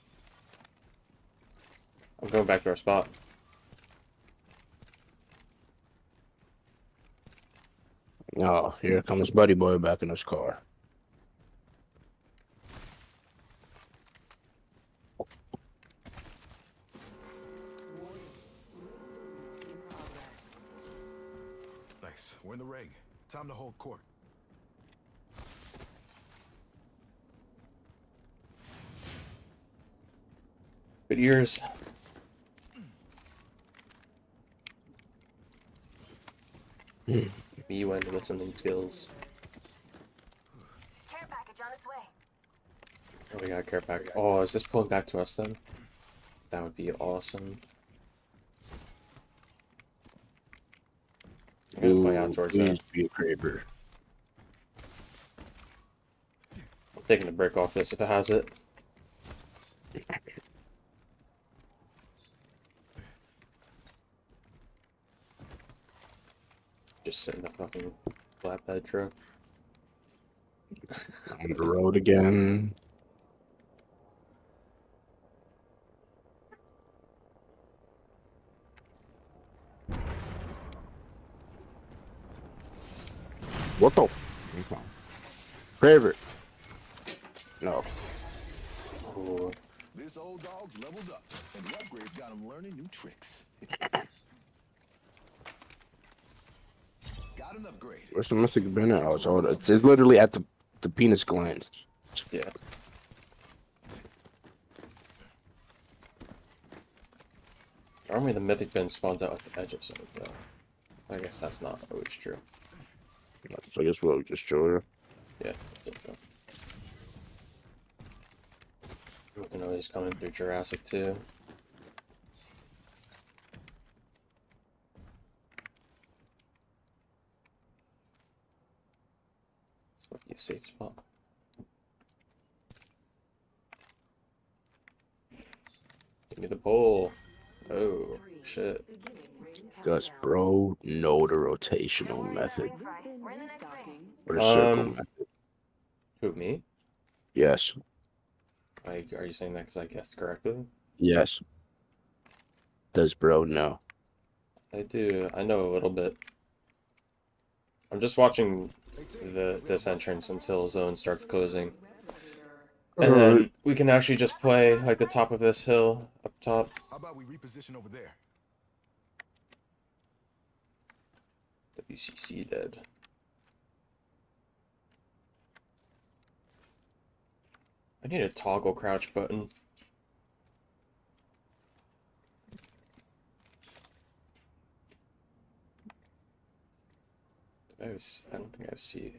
Speaker 4: I'm going back to our spot.
Speaker 5: Oh, here comes Buddy Boy back in his car.
Speaker 6: Time to hold court.
Speaker 4: Good ears. Me when listening skills.
Speaker 7: Care package on its way.
Speaker 4: Oh, we got care package. Oh, is this pulling back to us then? That would be awesome. I'm gonna play out towards that.
Speaker 5: be a Kraber.
Speaker 4: I'm taking the brick off this if it has it. Just sit in the fucking flatbed truck.
Speaker 5: On the road again. What the? f- Okay. Kraber. No.
Speaker 4: Ooh.
Speaker 6: This old dog's leveled up, and the upgrades got him learning new tricks. got an upgrade.
Speaker 5: Where's the mythic been at? Oh, it's, all, it's, it's literally at the, the penis glands.
Speaker 4: Yeah. Normally the mythic bin spawns out at the edge of something though. I guess that's not always true.
Speaker 5: So I guess we'll just show her.
Speaker 4: Yeah. We can always come in through Jurassic too. Might be a safe spot. Give me the pole. Oh, shit.
Speaker 8: Beginning ring
Speaker 5: Gus,
Speaker 8: countdown.
Speaker 5: bro, know the rotational method
Speaker 7: Ring fry. We're in the next ring.
Speaker 5: or the circle
Speaker 4: Um,
Speaker 5: method.
Speaker 4: Who, me?
Speaker 5: Yes,
Speaker 4: Like, are you saying that because I guessed correctly?
Speaker 5: yes. Does bro know?
Speaker 4: I do. I know a little bit. I'm just watching the this entrance until zone starts closing. And then we can actually just play like the top of this hill up top.
Speaker 6: How about we reposition over there?
Speaker 4: WCC dead. I need a toggle crouch button. I, I don't think I see.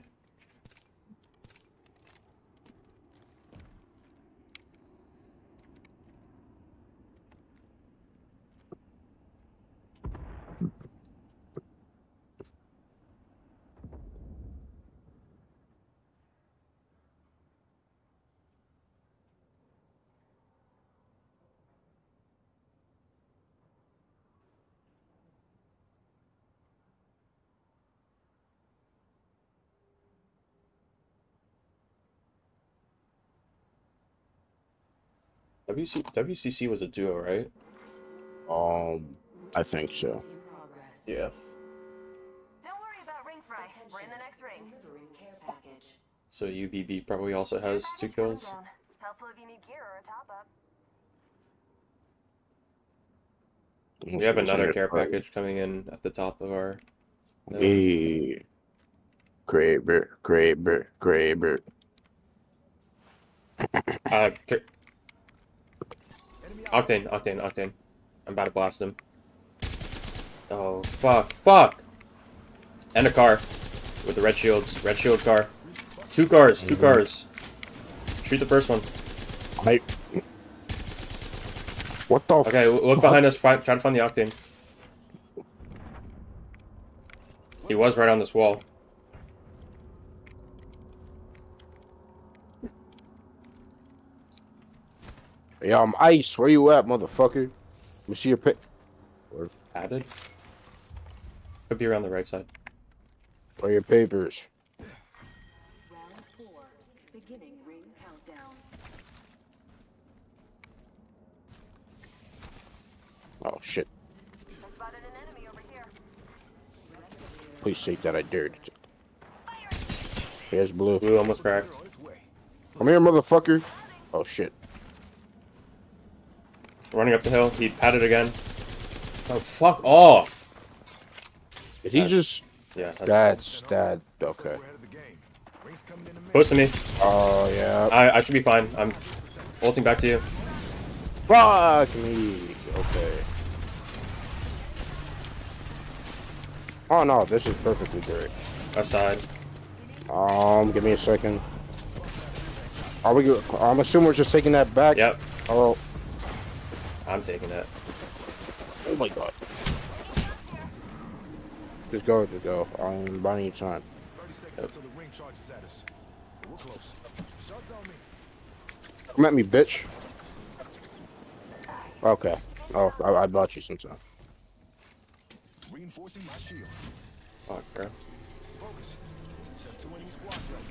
Speaker 4: WC, WCC was a duo, right?
Speaker 5: Um, I think so.
Speaker 4: Yeah.
Speaker 7: Don't worry about ring fry. We're in the next ring.
Speaker 8: Delivering care package.
Speaker 4: So UBB probably also has two
Speaker 7: Package
Speaker 4: kills.
Speaker 7: down. Helpful if you need gear or a top up.
Speaker 4: We have another care package coming in at the top of our.
Speaker 5: Hey, Kraber, Kraber, Kraber.
Speaker 4: Uh, ca- Octane, Octane, Octane. I'm about to blast him. Oh, fuck, fuck! And a car. With the red shields. Red shield car. Two cars, two cars. Shoot the first one.
Speaker 5: I. What the?
Speaker 4: Okay, look behind us. Find, try to find the Octane. He was right on this wall.
Speaker 5: Yeah, I'm um, ice. Where you at, motherfucker? Let me see your pic.
Speaker 4: Added? Could be around the right side.
Speaker 5: Where are your papers?
Speaker 8: Round four. Beginning ring countdown.
Speaker 5: Oh shit!
Speaker 7: I spotted an enemy over here.
Speaker 5: Please say that I dared. Here's blue.
Speaker 4: Blue almost cracked.
Speaker 5: Come here, motherfucker. Oh shit!
Speaker 4: Running up the hill. He patted again. Oh, fuck off!
Speaker 5: Did he
Speaker 4: That's-
Speaker 5: just?
Speaker 4: Yeah, that's...
Speaker 5: That's that. Okay.
Speaker 6: We're ahead of the game. Rings coming in a minute.
Speaker 4: Close to me.
Speaker 5: Oh yeah.
Speaker 4: I, I should be fine. I'm ulting back to you.
Speaker 5: Fuck me. Okay. Oh no, this is perfectly great.
Speaker 4: Aside.
Speaker 5: Um, give me a second. Are we? I'm assuming we're just taking that back.
Speaker 4: Yep,
Speaker 5: Oh,
Speaker 4: I'm taking it.
Speaker 5: oh my god. Just go, just go. I'm buying you time.
Speaker 6: 30 seconds until the ring charges at us. We're close. Shots on me.
Speaker 5: Come at me, bitch. Okay. Oh, I, I bought you some time.
Speaker 6: Reinforcing my shield.
Speaker 4: Fuck, bro.
Speaker 6: Focus. Set two enemy squads ready.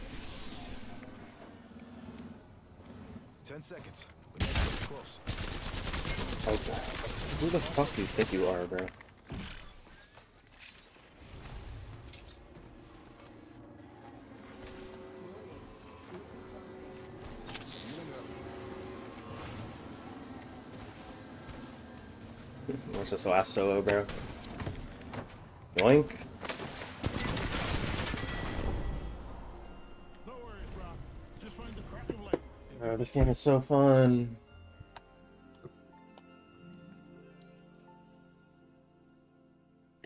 Speaker 6: Ten seconds. The next one's close.
Speaker 4: Okay. Who the fuck do you think you are, bro? What's this last solo, bro? Yoink. Oh, this game is so fun.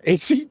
Speaker 5: Esse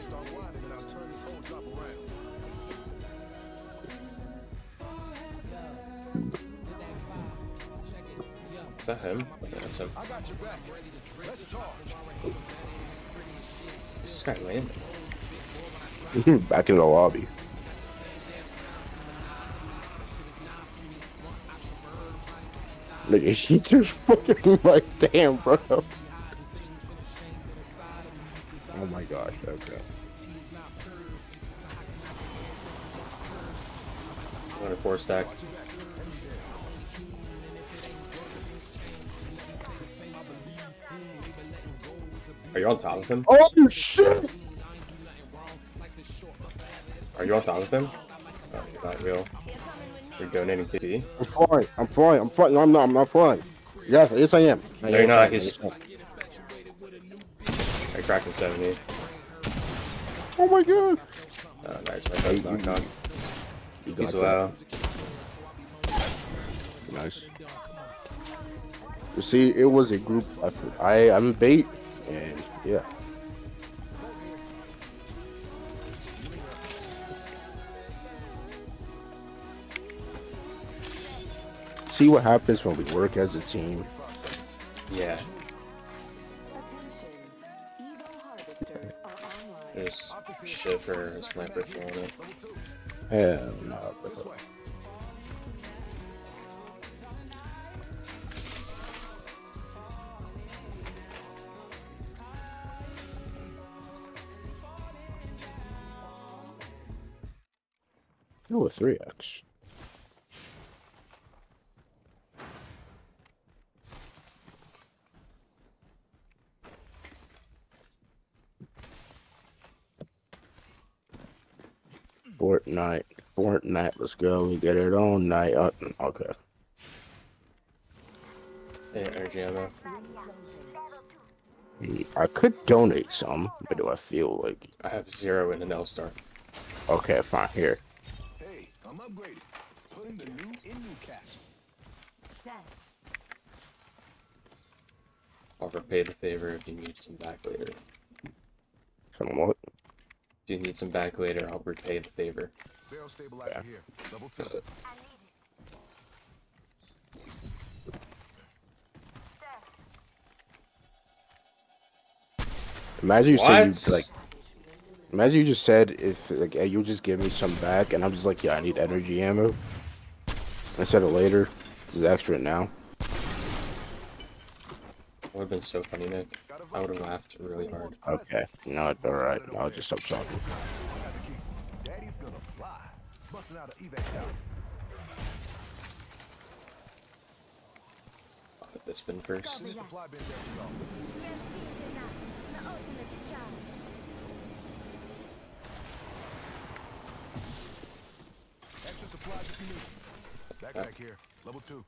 Speaker 6: start winding and I'll turn this whole drop around.
Speaker 4: Is that him? Yeah, that's him.
Speaker 6: I got your back. Let's charge.
Speaker 4: This guy landing? [laughs]
Speaker 5: Back in the lobby. Nigga, she just fucking [laughs] like, damn, bro. Oh my gosh, okay.
Speaker 4: Another four stack. Are you on top of him?
Speaker 5: Oh shit!
Speaker 4: Are you on top of him? Oh, you're not real. You're donating TD?
Speaker 5: I'm flying. I'm flying. I'm flying. No, I'm not. I'm not flying. Yes, yes, I am.
Speaker 4: No, you're not. He's. I cracked him 70.
Speaker 5: Oh my god.
Speaker 4: Oh, nice. My gun's knocked on.
Speaker 5: You got
Speaker 4: He's
Speaker 5: that. Nice. You see, it was a group effort. I I'm a bait, and yeah. See what happens when we work as a team.
Speaker 4: Yeah. There's shit for sniper want it.
Speaker 5: Hell no. bro. Oh, a 3x. Fortnite. Fortnite, let's go. We get it on night. Uh, okay.
Speaker 4: Hey, energy ammo.
Speaker 5: Mm, I could donate some, but do I feel like.
Speaker 4: I have zero in an L star.
Speaker 5: Okay, fine. Here.
Speaker 6: Hey, I'm upgraded. Putting the new in Newcastle.
Speaker 4: I'll repay the favor if you need some back later.
Speaker 5: Some what?
Speaker 4: If you need some back later, I'll repay the favor.
Speaker 6: Barrel stabilizer
Speaker 5: Yeah.
Speaker 6: here. Level two.
Speaker 5: Uh, imagine you said you like. Imagine you just said if like hey, you just give me some back, and I'm just like, yeah, I need energy ammo. I said it later, This is extra now.
Speaker 4: Would have been so funny, Nick. I would have laughed really hard.
Speaker 5: Okay, no, it's all right. I'll just stop talking.
Speaker 6: I got the key. Daddy's gonna fly. Busting out an evac tower.
Speaker 4: I'll hit this bin first.
Speaker 6: supply bin there we go. Extra supplies if you need. Backpack uh. here. Level two.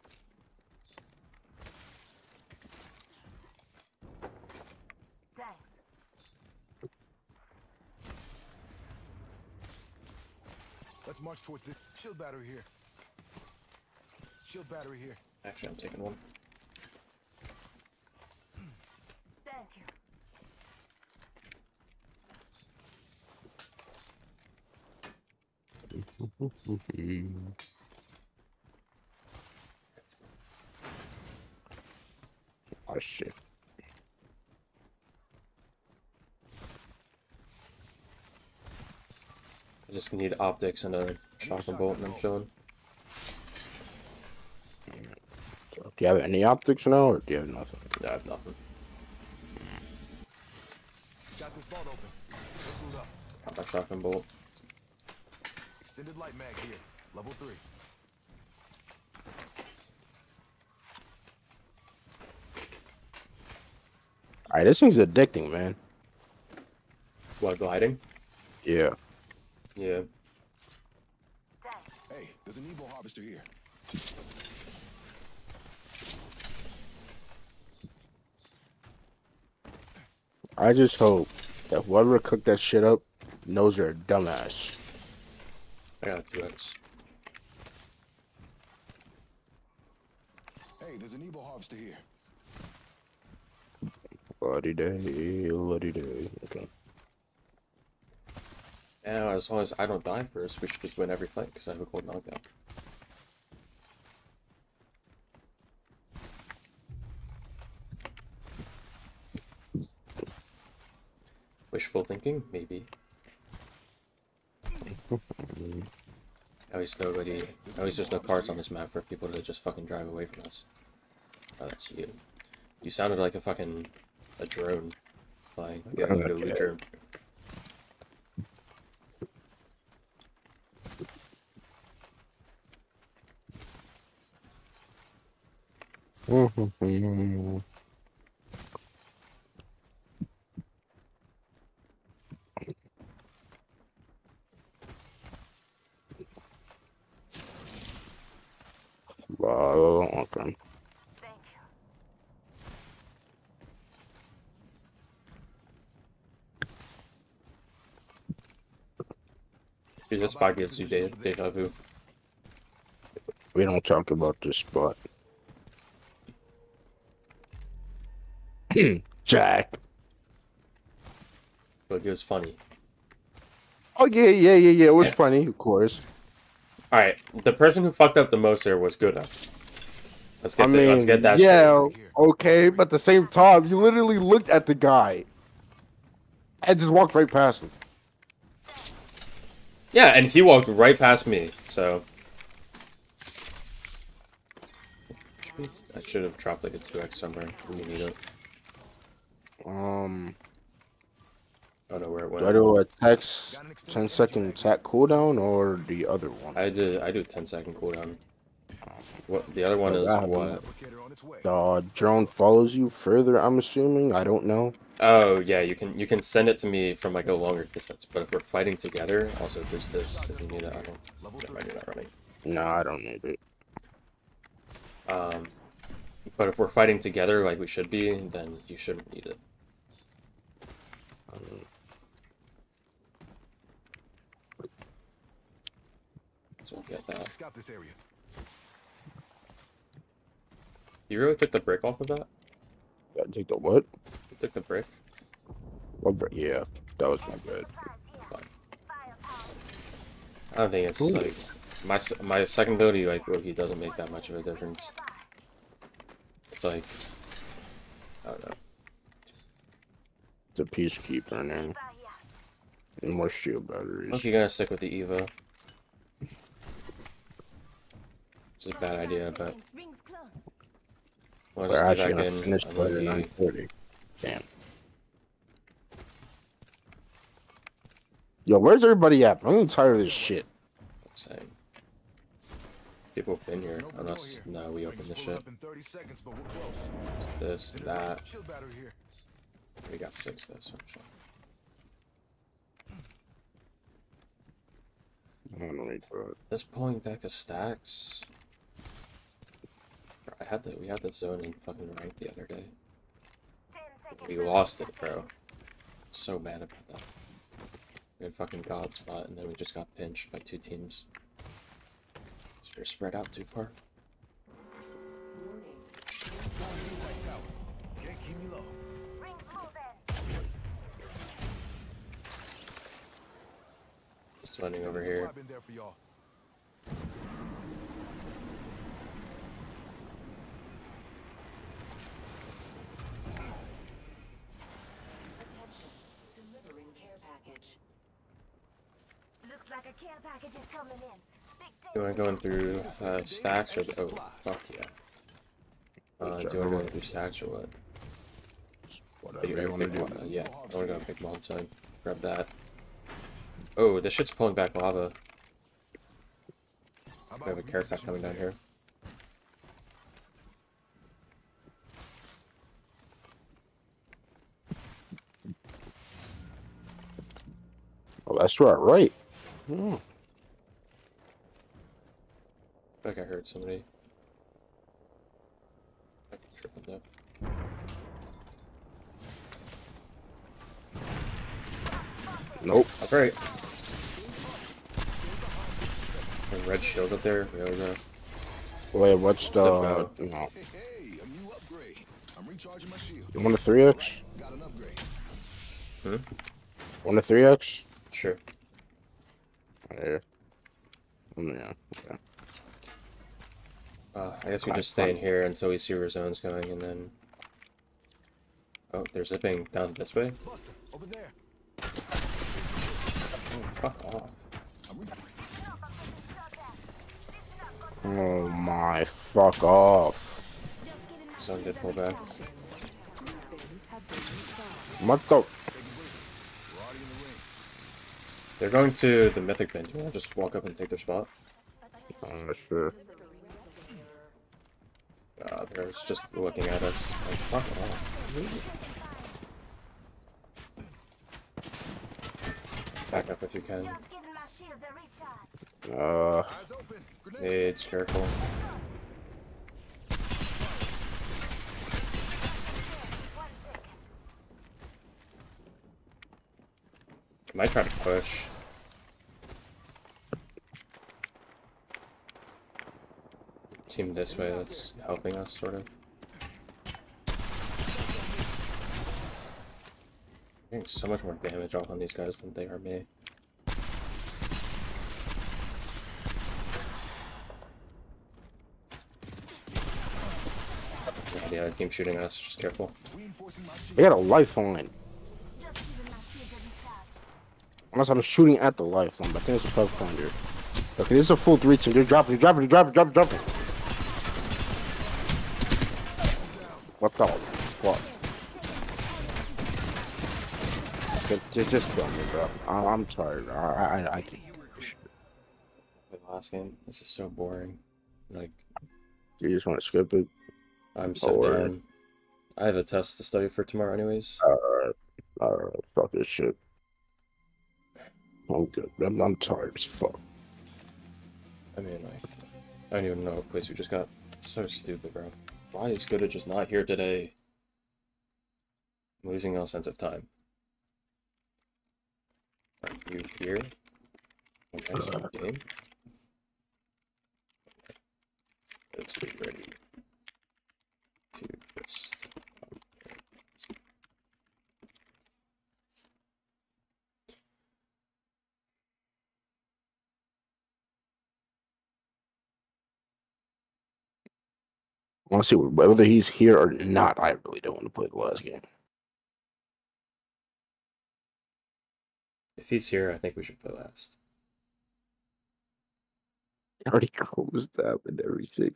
Speaker 6: Let's march towards this shield battery here. Shield battery here.
Speaker 4: Actually, I'm taking one.
Speaker 7: Thank you. [laughs]
Speaker 5: Oh shit.
Speaker 4: Just need optics and a shotgun bolt and I'm chilling.
Speaker 5: Do you have any optics now, or do you have nothing?
Speaker 4: No, I have nothing.
Speaker 6: Got this vault open. Let's up.
Speaker 4: Got my shotgun bolt.
Speaker 6: Extended light mag here. Level three.
Speaker 5: All right, this thing's addicting, man.
Speaker 4: What, gliding?
Speaker 5: Yeah.
Speaker 4: Yeah.
Speaker 6: Hey, there's an Evo harvester here.
Speaker 5: I just hope that whoever cooked that shit up knows they're a dumbass.
Speaker 4: I got a 2x.
Speaker 6: Hey, there's an Evo harvester here.
Speaker 5: Bloody day, bloody day. Okay.
Speaker 4: And as long as I don't die first, we should just win every fight because I have a gold knockdown. Wishful thinking, maybe. At least nobody, at least there's no cars on this map for people to just fucking drive away from us. Oh, that's you. You sounded like a fucking, a drone flying. [laughs] Like a
Speaker 5: Okay.
Speaker 4: drone.
Speaker 5: Wow, okay.
Speaker 7: Thank you.
Speaker 4: Dude, this spot gives you de- deja vu.
Speaker 5: We don't talk about this spot. [clears throat] Jack.
Speaker 4: But it was funny.
Speaker 5: Oh yeah, yeah, yeah, yeah. It was
Speaker 4: Yeah.
Speaker 5: funny, of course.
Speaker 4: Alright, the person who fucked up the most there was Guda. Let's get,
Speaker 5: I
Speaker 4: the-
Speaker 5: mean,
Speaker 4: let's get that
Speaker 5: yeah,
Speaker 4: straight.
Speaker 5: okay, but at the same time, you literally looked at the guy and just walked right past him.
Speaker 4: Yeah, and he walked right past me, so. I should have dropped like a 2x somewhere. We need it.
Speaker 5: Um,
Speaker 4: I don't know where it
Speaker 5: do
Speaker 4: went.
Speaker 5: I do a text 10 second attack cooldown or the other one?
Speaker 4: I did. I do 10 second cooldown. What the other one is
Speaker 5: Well,
Speaker 4: what?
Speaker 6: Replicator on its way.
Speaker 5: The drone follows you further. I'm assuming. I don't know.
Speaker 4: Oh yeah, you can you can send it to me from like a longer distance. But if we're fighting together, also there's this. If you need it, I don't. Never mind, you're not running.
Speaker 5: No, I don't need it.
Speaker 4: Um, but if we're fighting together like we should be, then you shouldn't need it. So we'll get that.
Speaker 6: Scout this area.
Speaker 4: You really took the brick off of that?
Speaker 5: Gotta take the what?
Speaker 4: You took the brick?
Speaker 5: What? br- Yeah, that was my bad.
Speaker 4: Fine. I don't think it's like my my second ability like rookie doesn't make that much of a difference. It's like I don't know.
Speaker 5: The peacekeeper name. And more shield batteries.
Speaker 4: Loki gonna stick with the Evo. It's a bad idea, but
Speaker 7: Rings close.
Speaker 4: we'll
Speaker 5: We're
Speaker 4: just
Speaker 5: actually gonna
Speaker 4: in.
Speaker 5: finish
Speaker 4: on
Speaker 5: by
Speaker 4: Loki.
Speaker 5: 9:30. Damn. Yo, where's everybody at? I'm tired of this shit.
Speaker 4: Same. People have been here,
Speaker 6: There's an open
Speaker 4: unless no, we open
Speaker 6: Rings
Speaker 4: this
Speaker 6: pulling
Speaker 4: shit.
Speaker 6: up in 30 seconds, but we're close.
Speaker 4: This,
Speaker 6: Hit
Speaker 4: that.
Speaker 6: up. Shield battery here.
Speaker 4: We got six this. Actually.
Speaker 5: I don't need that.
Speaker 4: This pulling back the stacks. I had the we had the zone in fucking rank the other day. We lost it, bro. So mad about that. We had fucking god spot, and then we just got pinched by two teams. So we're spread out too far.
Speaker 8: Package
Speaker 7: is coming in. Big
Speaker 4: You wanna go in through uh, stacks or the, oh fuck yeah. Uh, do you wanna go in through stacks or what?
Speaker 5: Whatever
Speaker 4: You
Speaker 5: you
Speaker 4: gotta
Speaker 5: want to
Speaker 4: pick
Speaker 5: do.
Speaker 4: one, uh, yeah, I wanna go pick one side. Grab that. Oh, this shit's pulling back lava.
Speaker 6: How
Speaker 4: We have a
Speaker 6: about
Speaker 4: care pack
Speaker 6: reposition
Speaker 4: coming down here.
Speaker 5: Oh, that's right, right. Hmm.
Speaker 4: I think I heard somebody. I can trip.
Speaker 5: Nope.
Speaker 4: That's right. The red shield up there, really bro.
Speaker 5: Wait, what's the?
Speaker 4: about?
Speaker 5: No.
Speaker 6: Hey, hey, a new upgrade. I'm recharging my shield.
Speaker 5: You want a three X?
Speaker 6: Got an upgrade.
Speaker 5: Want a three X?
Speaker 4: Sure.
Speaker 5: Yeah. Mm, Yeah. yeah.
Speaker 4: Uh, I guess we just stay in here until we see where zone's going, and then. Oh, they're zipping down this way.
Speaker 6: Buster, over there.
Speaker 4: Oh, fuck off.
Speaker 6: I'm re-
Speaker 5: Oh my fuck off.
Speaker 4: Zone did pull back.
Speaker 5: What the?
Speaker 4: They're going to the mythic bin. Do you want to just walk up and take their spot?
Speaker 5: Oh, sure.
Speaker 4: Uh, they're just looking at us. Like, fuck off. Back up if you can.
Speaker 7: Just giving my shields a recharge.
Speaker 5: Uh,
Speaker 4: Nades, careful. Might try to push. Team this way, that's helping us, sort of. Getting so much more damage off on these guys than they are me. Yeah, yeah, team shooting us, just careful.
Speaker 6: Reinforcing my shield.
Speaker 5: I got a lifeline.
Speaker 7: Just giving my shields a recharge.
Speaker 5: Unless I'm shooting at the lifeline, but I think it's a pathfinder. Okay, this is a full three team. They're dropping, dropping, dropping, dropping, dropping. What the fuck? Just, just, kill me, bro. I, I'm tired. I, I, I can't.
Speaker 4: Last game, this is so boring. Like,
Speaker 5: You just want to skip it?
Speaker 4: I'm so done. I have a test to study for tomorrow, anyways.
Speaker 5: Alright. Alright. Fuck this shit. I'm good. I'm, I'm tired as fuck.
Speaker 4: I mean, like, I don't even know what place we just got. It's so stupid, bro. Why is Good just not here today? I'm losing all sense of time. Are you here? Okay, so game. Let's be ready to just.
Speaker 5: I want to see whether he's here or not. I really don't want to play the last game.
Speaker 4: If he's here, I think we should play last.
Speaker 5: I already [laughs] closed up and everything.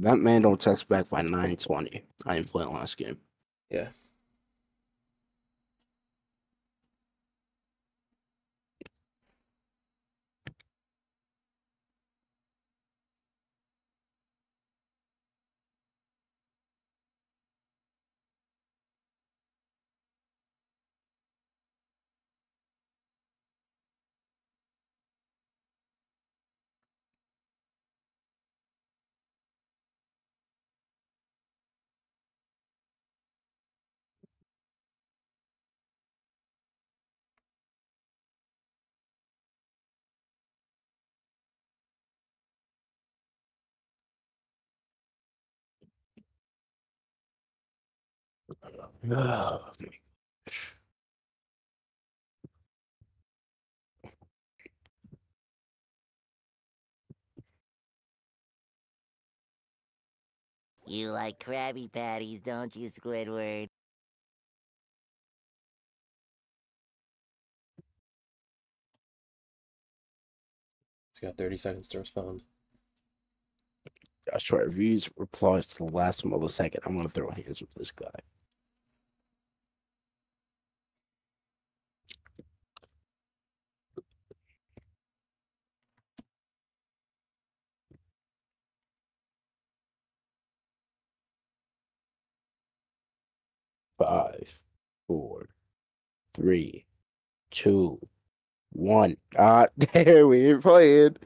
Speaker 5: That man don't text back by 920. I ain't playing last game.
Speaker 4: Yeah.
Speaker 9: You like Krabby Patties, don't you, Squidward?
Speaker 4: It's got 30 seconds to respond.
Speaker 5: Josh Try reviews replies to the last millisecond. I'm gonna throw hands with this guy. Five, four, three, two, one. Ah, [laughs] there we playing.